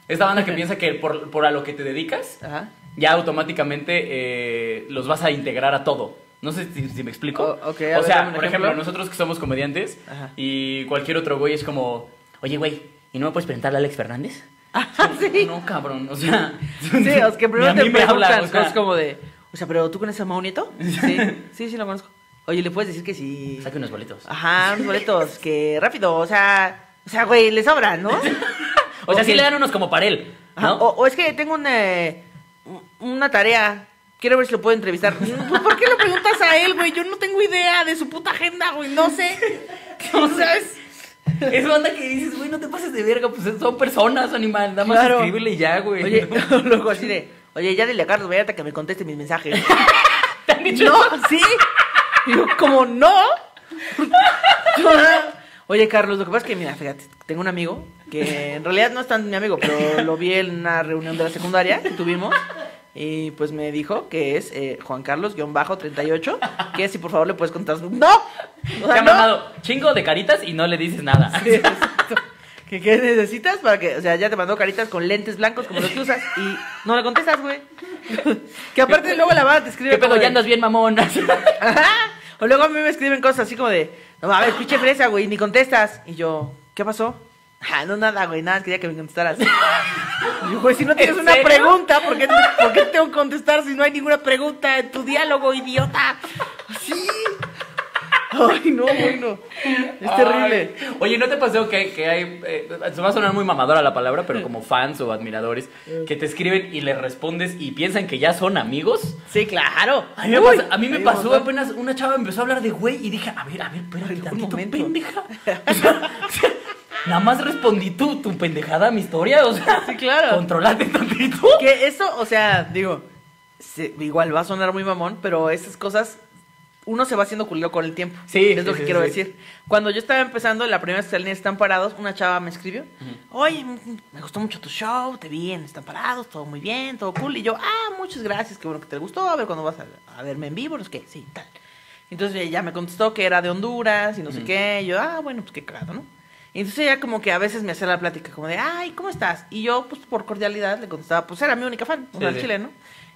Esta banda que piensa que por, por a lo que te dedicas, Ajá. Ya automáticamente eh, los vas a integrar a todo. No sé si, si me explico. Oh, o sea, un por ejemplo. ejemplo, nosotros que somos comediantes Ajá. y cualquier otro güey es como, oye, güey, ¿y no me puedes presentar a Alex Fernández? Ah, sí. No, cabrón, o sea. Sí, o sea, que primero a te mí me o sea, cosas como de, o sea, pero ¿tú conoces a Mau Nieto? Sí, sí, sí lo conozco. Oye, ¿le puedes decir que sí? Saque unos boletos. Ajá, unos boletos, que rápido, o sea, o sea, güey, le sobran, ¿no? O sea, sí Ok. le dan unos como para él, o, o es que tengo una, eh, una tarea. Quiero ver si lo puedo entrevistar. Pues, ¿Por qué lo preguntas a él, güey? Yo no tengo idea de su puta agenda, güey. No sé. O sea, es... Es banda que dices, güey, no te pases de verga, pues son personas, animal, nada más Claro. escríbele ya, güey. Oye, luego así de, oye, ya dile a Carlos Vallarta que me conteste mis mensajes. ¿te han dicho no, eso? sí. Y yo, como no. Oye, Carlos, lo que pasa es que, mira, fíjate, tengo un amigo que en realidad no es tan mi amigo, pero lo vi en una reunión de la secundaria que tuvimos. Y pues me dijo que es eh, Juan Carlos-38, que si por favor le puedes contar. ¡No! O sea, ha no. mandado chingo de caritas y no le dices nada. Sí, exacto. ¿Qué, ¿Qué necesitas para que, o sea, ya te mandó caritas con lentes blancos como los que usas y no le contestas, güey? que aparte luego la banda te escribe ¿Qué pedo? de- Ya andas bien, mamón. Ajá. O luego a mí me escriben cosas así como de, no a ver, pinche fresa, güey, ni contestas. Y yo, ¿qué pasó? Ah, no, nada, güey, nada, quería que me contestaras. Y yo, güey, si no tienes ¿En una serio? pregunta, ¿por qué, ¿por qué tengo que contestar si no hay ninguna pregunta en tu diálogo, idiota? Sí. Ay, no, güey, no. Es terrible. Ay. Oye, ¿no te pasó que, que hay, eh, se va a sonar muy mamadora la palabra, pero como fans o admiradores, que te escriben y les respondes y piensan que ya son amigos? Sí, claro. A mí me, a mí pasó apenas una chava empezó a hablar de güey y dije, a ver, a ver, espérate Un momento. pendeja. O sea, nada más respondí tu, tu pendejada a mi historia, o sea, Sí, claro. controlate tantito. Que eso, o sea, digo, igual va a sonar muy mamón, pero esas cosas uno se va haciendo culero con el tiempo. Sí, es lo sí, que sí, quiero sí. decir. Cuando yo estaba empezando, la primera vez que salí Están Parados, una chava me escribió, oye, mm, me gustó mucho tu show, te vi en Están Parados, todo muy bien, todo cool. Y yo, ah, muchas gracias, qué bueno que te gustó, a ver cuando vas a, a verme en vivo, no sé qué, sí, tal. Entonces ella me contestó que era de Honduras y no sé qué, y yo, ah, bueno, pues qué cagado, ¿no? Y entonces ella como que a veces me hacía la plática como de, ay, ¿cómo estás? Y yo, pues por cordialidad le contestaba, pues era mi única fan, sí. chileno.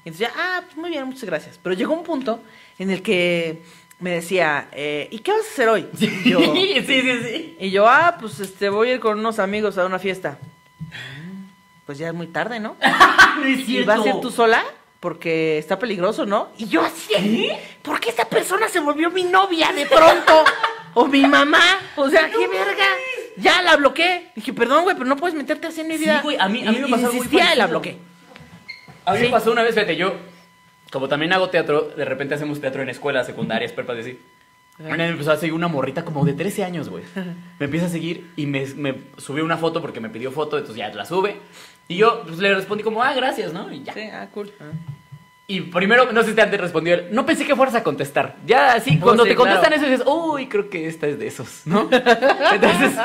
Y entonces ya, ah, pues muy bien, muchas gracias. Pero llegó un punto en el que me decía, eh, ¿y qué vas a hacer hoy? Yo, sí, sí, sí. y yo, ah, pues este, voy a ir con unos amigos a una fiesta. "Mm, Pues ya es muy tarde, ¿no? No es ¿Y vas a ir tú sola? Porque está peligroso, ¿no? Y yo así, ¿por qué esta persona se volvió mi novia de pronto? ¿O mi mamá? O sea, ¿qué verga? Ya la bloqueé. Dije, perdón, güey, pero no puedes meterte así en mi Sí, vida. güey, a mí- a mí me pasó muy insistía y la bloqueé. A mí Sí. me pasó una vez, fíjate, yo, como también hago teatro, de repente hacemos teatro en escuelas, secundarias, prepas y así. Una me empezó a seguir una morrita como de 13 años, güey. Me empieza a seguir y me, me subió una foto porque me pidió foto, entonces ya la sube. Y yo pues, le respondí como, ah, gracias, ¿no? Y ya. Sí, ah, cool. Y primero, no sé si antes respondió él, no pensé que fueras a contestar. Ya así, Pues cuando sí, te contestan claro. eso dices, uy, creo que esta es de esos, ¿no? Entonces,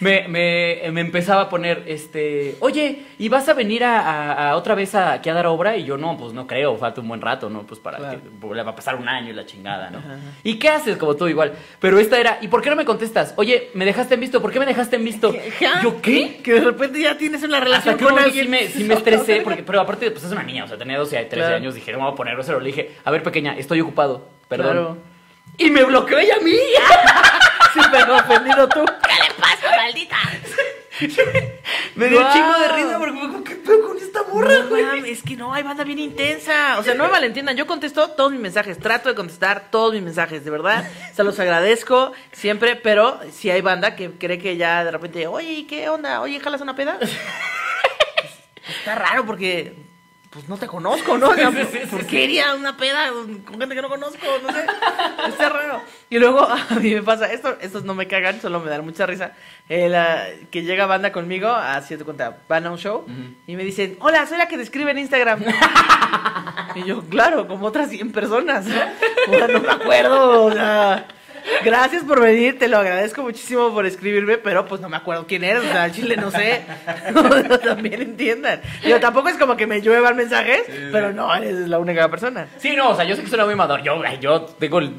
me, me, me empezaba a poner, este, oye, ¿y vas a venir a, a- a otra vez a, aquí a dar obra? Y yo, no, pues no creo, falta un buen rato, ¿no? Pues para Claro. que le va a pasar un año y la chingada, ¿no? Ajá. ¿Y qué haces? Como tú igual. Pero esta era, ¿y por qué no me contestas? Oye, ¿me dejaste en visto? ¿Por qué me dejaste en visto? ¿Yo qué? Que de repente ya tienes una relación Hasta con alguien. sí me, sí me estresé, porque, pero aparte, pues es una niña, o sea, tenía 12, 13 Claro. años, dije, no me voy a poner grosero. Le dije, a ver, pequeña, estoy ocupado, perdón. Claro. Y me bloqueó ella a mí. Súper ofendido tú. me dio Guau. chingo de risa porque me dijo, ¿qué pedo con esta morra, No, güey? es que no, hay banda bien intensa. O sea, no me malentiendan. Yo contesto todos mis mensajes. Trato de contestar todos mis mensajes, de verdad. Se los agradezco siempre. Pero si hay banda que cree que ya de repente, oye, ¿qué onda? Oye, ¿jalas una peda? Está raro porque. Pues no te conozco, ¿no? Sí, sí, sí, ¿Por sí. qué iría a una peda con gente que no conozco? No sé. Está raro. Y luego a mí me pasa, esto, estos no me cagan, solo me dan mucha risa. eh, la- que llega banda conmigo, así te cuenta, van a un show y me dicen, hola, soy la que te escribe en Instagram. y yo, claro, como otras 100 personas. O sea, no me acuerdo, o sea, gracias por venir, te lo agradezco muchísimo por escribirme, pero pues no me acuerdo quién eres, o sea, al chile no sé. También entiendan. Yo tampoco es como que me lluevan mensajes, pero no, eres la única persona. Sí, no, o sea, yo sé que suena muy mador. Yo, yo tengo el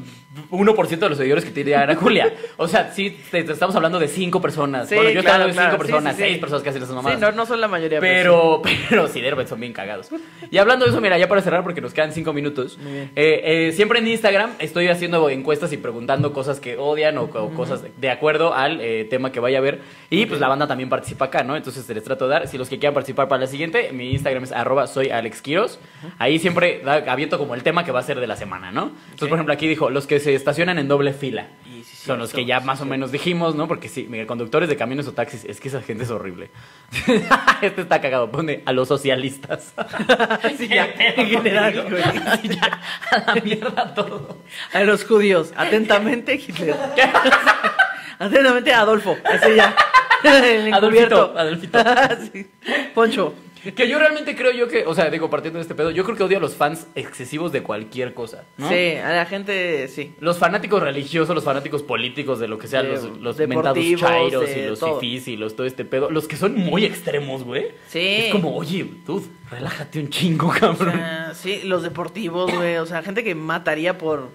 1% de los seguidores que tiene Ana Julia. O sea, sí, te, te estamos hablando de 5 personas. Sí, bueno, yo claro, hablando de 5 claro. Sí, personas, sí, sí. 6 personas que hacen esas mamadas. Sí, no, no son la mayoría. Pero, pero sí, de repente son bien cagados. Y hablando de eso, mira, ya para cerrar, porque nos quedan cinco minutos. Muy bien. eh, eh, siempre en Instagram estoy haciendo encuestas y preguntando cosas que odian o, o cosas de acuerdo al eh, tema que vaya a ver. Y pues la banda también participa acá, ¿no? Entonces les trato de dar. Si los que quieran participar para la siguiente, mi Instagram es arroba soy Alex Quiroz. Ahí siempre da- aviento como el tema que va a ser de la semana, ¿no? Entonces, Ok. por ejemplo, aquí dijo, los que se estacionan en doble fila. Y sí, Son los que ya sí, más o menos dijimos, ¿no? Porque sí, mira, conductores de camiones o taxis, es que esa gente es horrible. este está cagado, pone a los socialistas. Sí, ya, en general, güey. Ya, a la mierda todo. A los judíos, atentamente Hitler. atentamente Adolfo, así ya. El Adolfito. Adolfito. Sí. Poncho. Que yo realmente creo yo que, o sea, digo, partiendo de este pedo, yo creo que odio a los fans excesivos de cualquier cosa, ¿no? Sí, a la gente, sí. Los fanáticos religiosos, los fanáticos políticos, de lo que sea, De- los, los mentados chairos y los todo. fifís y los todo este pedo, los que son muy extremos, güey. Sí. Es como, oye, dude, relájate un chingo, O cabrón. sea, sí, los deportivos, güey. O sea, gente que mataría por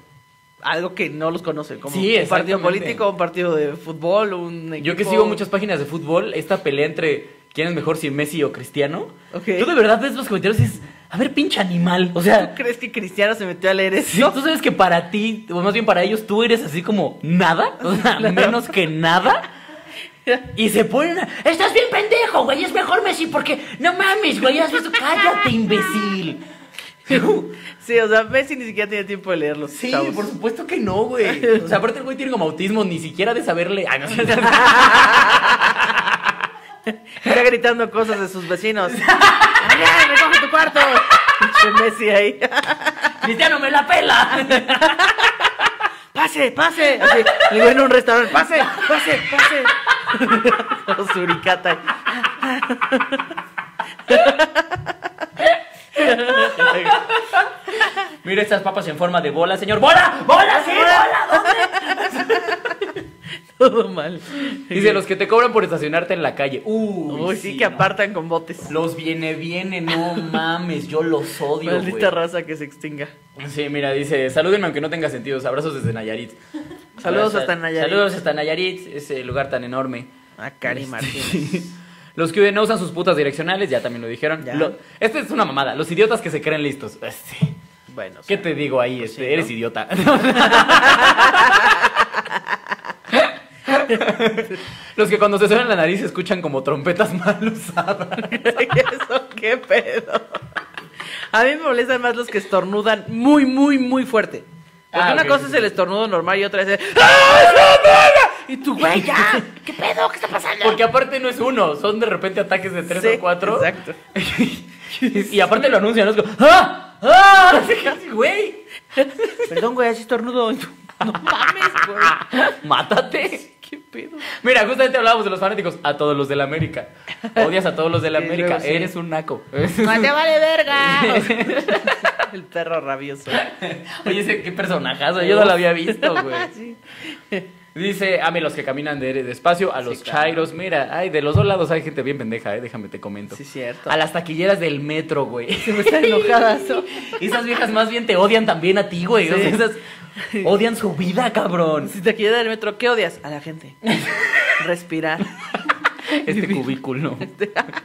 algo que no los conoce. Como Sí, un partido político, un partido de fútbol, un Yo que sigo muchas páginas de fútbol, esta pelea entre quién es mejor, si Messi o Cristiano. Ok. Tú de verdad ves los comentarios y dices, a ver, pinche animal. O sea, ¿Tú crees que Cristiano se metió a leer eso? Sí, tú sabes que para ti, o más bien para ellos, tú eres así como nada, o sea, menos que nada. Y se ponen a, Estás bien pendejo, güey, es mejor Messi porque no mames, güey, has visto, cállate, imbécil. Sí, o sea, Messi ni siquiera tiene tiempo de leerlos. Sí, chavos. por supuesto que no, güey. O sea, aparte el güey tiene como autismo, ni siquiera de saberle. Ay, no sé. Está gritando cosas de sus vecinos. ¡Ay, recoge tu cuarto! Messi ahí. Cristiano me la pela. ¡Pase, pase! Así, le digo en un restaurante, ¡pase, pase, pase! Suricata. Mira estas papas en forma de bola, señor. ¡Bola! ¡Bola, sí, bola! Todo mal. Dice, los que te cobran por estacionarte en la calle. Uy, Uy, sí, que apartan con botes. Los viene, viene, no mames, yo los odio, Maldita güey. raza que se extinga. Sí, mira, dice, salúdenme aunque no tenga sentido, abrazos desde Nayarit. Saludos hasta Nayarit. Saludos hasta Nayarit, ese lugar tan enorme. Ah, Cari Martínez. Los que no usan sus putas direccionales, ya también lo dijeron. Lo- este es una mamada, los idiotas que se creen listos. Sí. Bueno, ¿Qué te digo ahí? Este, sí, ¿no? Eres idiota. los que cuando se suenan la nariz escuchan como trompetas mal usadas. ¿Eso qué pedo? A mí me molestan más los que estornudan muy, muy, muy fuerte. Porque Ah, una cosa es el estornudo normal y otra es el... ¡Ah, Y tú, güey, ya. ¿Qué pedo? ¿Qué está pasando? Porque aparte no es uno, son de repente ataques de tres Sí, o cuatro. Exacto. y aparte lo anuncian, ¿no? Es como, ¡ah! ¡ah! Güey, Perdón, güey, así estornudo. No mames, güey. mátate. ¿Qué pedo? Mira, justamente hablábamos de los fanáticos. A todos los del América. Odias a todos los del Sí, América. luego sí. Eres un naco. ¡No te vale verga! El perro rabioso. Oye, ese qué personajazo. Yo no lo había visto, güey. Sí. Dice, ame los que caminan de despacio, a los Sí, claro. chairos. Mira, ay, de los dos lados hay gente bien pendeja, eh. Déjame te comento. Sí, cierto. A las taquilleras del metro, güey. Se me están enojadas. ¿no? Esas viejas más bien te odian también a ti, güey. O sea, Sí. esas odian su vida, cabrón. Si te quieres del metro, ¿qué odias? A la gente. Respirar. Este cubículo.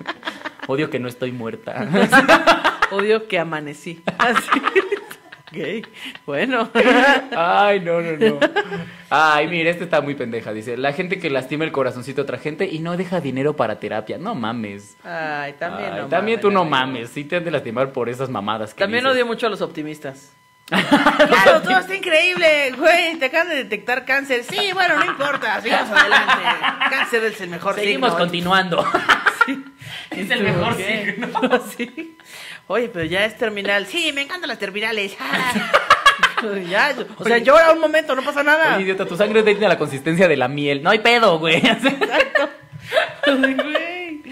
Odio que no estoy muerta. Odio que amanecí. Así. Ok. Bueno. Ay, no, no, no. Ay, mira, este está muy pendeja. Dice, la gente que lastima el corazoncito a otra gente y no deja dinero para terapia. No mames. Ay, también Ay, no también mames, tú no mames. Sí te han de lastimar por esas mamadas que También dices. odio mucho a los optimistas. Claro, todo está increíble, güey. Te acaban de detectar cáncer. Sí, bueno, no importa. Sigamos adelante. Cáncer es el mejor Seguimos signo. continuando. es el mejor signo. Sí. Oye, pero ya es terminal. Sí, me encantan las terminales. ya, o sea, llora un momento, no pasa nada. Oye, idiota, tu sangre tiene la consistencia de la miel. No hay pedo, güey. Güey.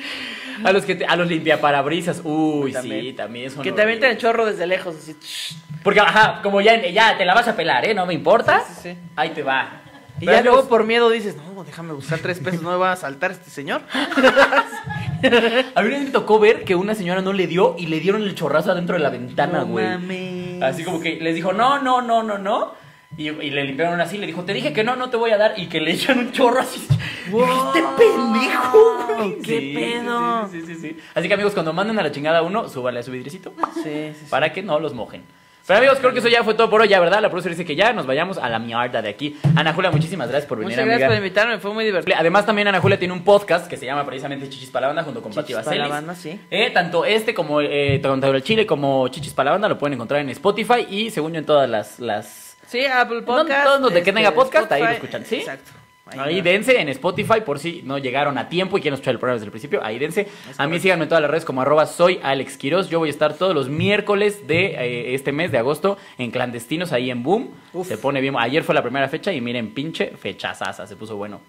A los que te- a los limpiaparabrisas. Uy, sí, También. son Que te avientan el chorro desde lejos, así. Porque, ajá, como ya, ya te la vas a pelar, ¿eh? No me importa. Sí, sí, sí. Ahí te va. Y Pero ya luego los- por miedo dices, no, déjame buscar tres pesos, no me va a saltar este señor. A mí me tocó ver que una señora no le dio y le dieron el chorrazo adentro de la ventana, No güey. mames. Así como que les dijo, no, no, no, no, no. Y, y le limpiaron así, le dijo, te dije que no, no te voy a dar. Y que le echan un chorro así. Wow. ¡Este pendejo, güey! ¡Qué Sí, pedo! Sí, sí, sí, sí. Así que amigos, cuando manden a la chingada a uno, súbanle a su vidricito Sí, sí, para que no los mojen. Pero amigos, creo que eso ya fue todo por hoy, ya, ¿verdad? La profesora dice que ya nos vayamos a la mierda de aquí. Ana Julia, muchísimas gracias por venir, Muchas gracias amiga. por invitarme, fue muy divertido. Además, también Ana Julia tiene un podcast que se llama precisamente Chichis para la Banda junto con Pati Chichis para la. Banda, sí. Eh, tanto este como eh, tanto el Chile como Chichis para la Banda lo pueden encontrar en Spotify y según yo en todas las... las... Sí, Apple Podcast. Todos donde que este, tenga podcast, ahí lo escuchan, ¿sí? Exacto. Ahí, dense en Spotify por si no llegaron a tiempo y quieren escuchar el programa desde el principio. Ahí dense. A mí síganme en todas las redes como arroba soy Alex Quiroz. Yo voy a estar todos los miércoles de eh, este mes de agosto en clandestinos ahí en Boom. Uf. Se pone bien. Ayer fue la primera fecha y miren, pinche fechazaza, se puso bueno.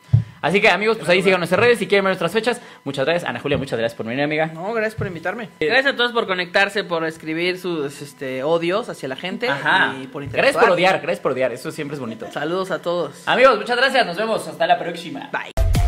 Así que amigos, pues ahí sigan nuestras redes si quieren ver nuestras fechas. Muchas gracias, Ana Julia, muchas gracias por venir, amiga. No, gracias por invitarme. Gracias a todos por conectarse, por escribir sus este, odios hacia la gente Ajá. y por Gracias interactuar. por odiar, gracias por odiar. Eso siempre es bonito. Saludos a todos. Amigos, muchas gracias. Nos vemos. Hasta la próxima. Bye.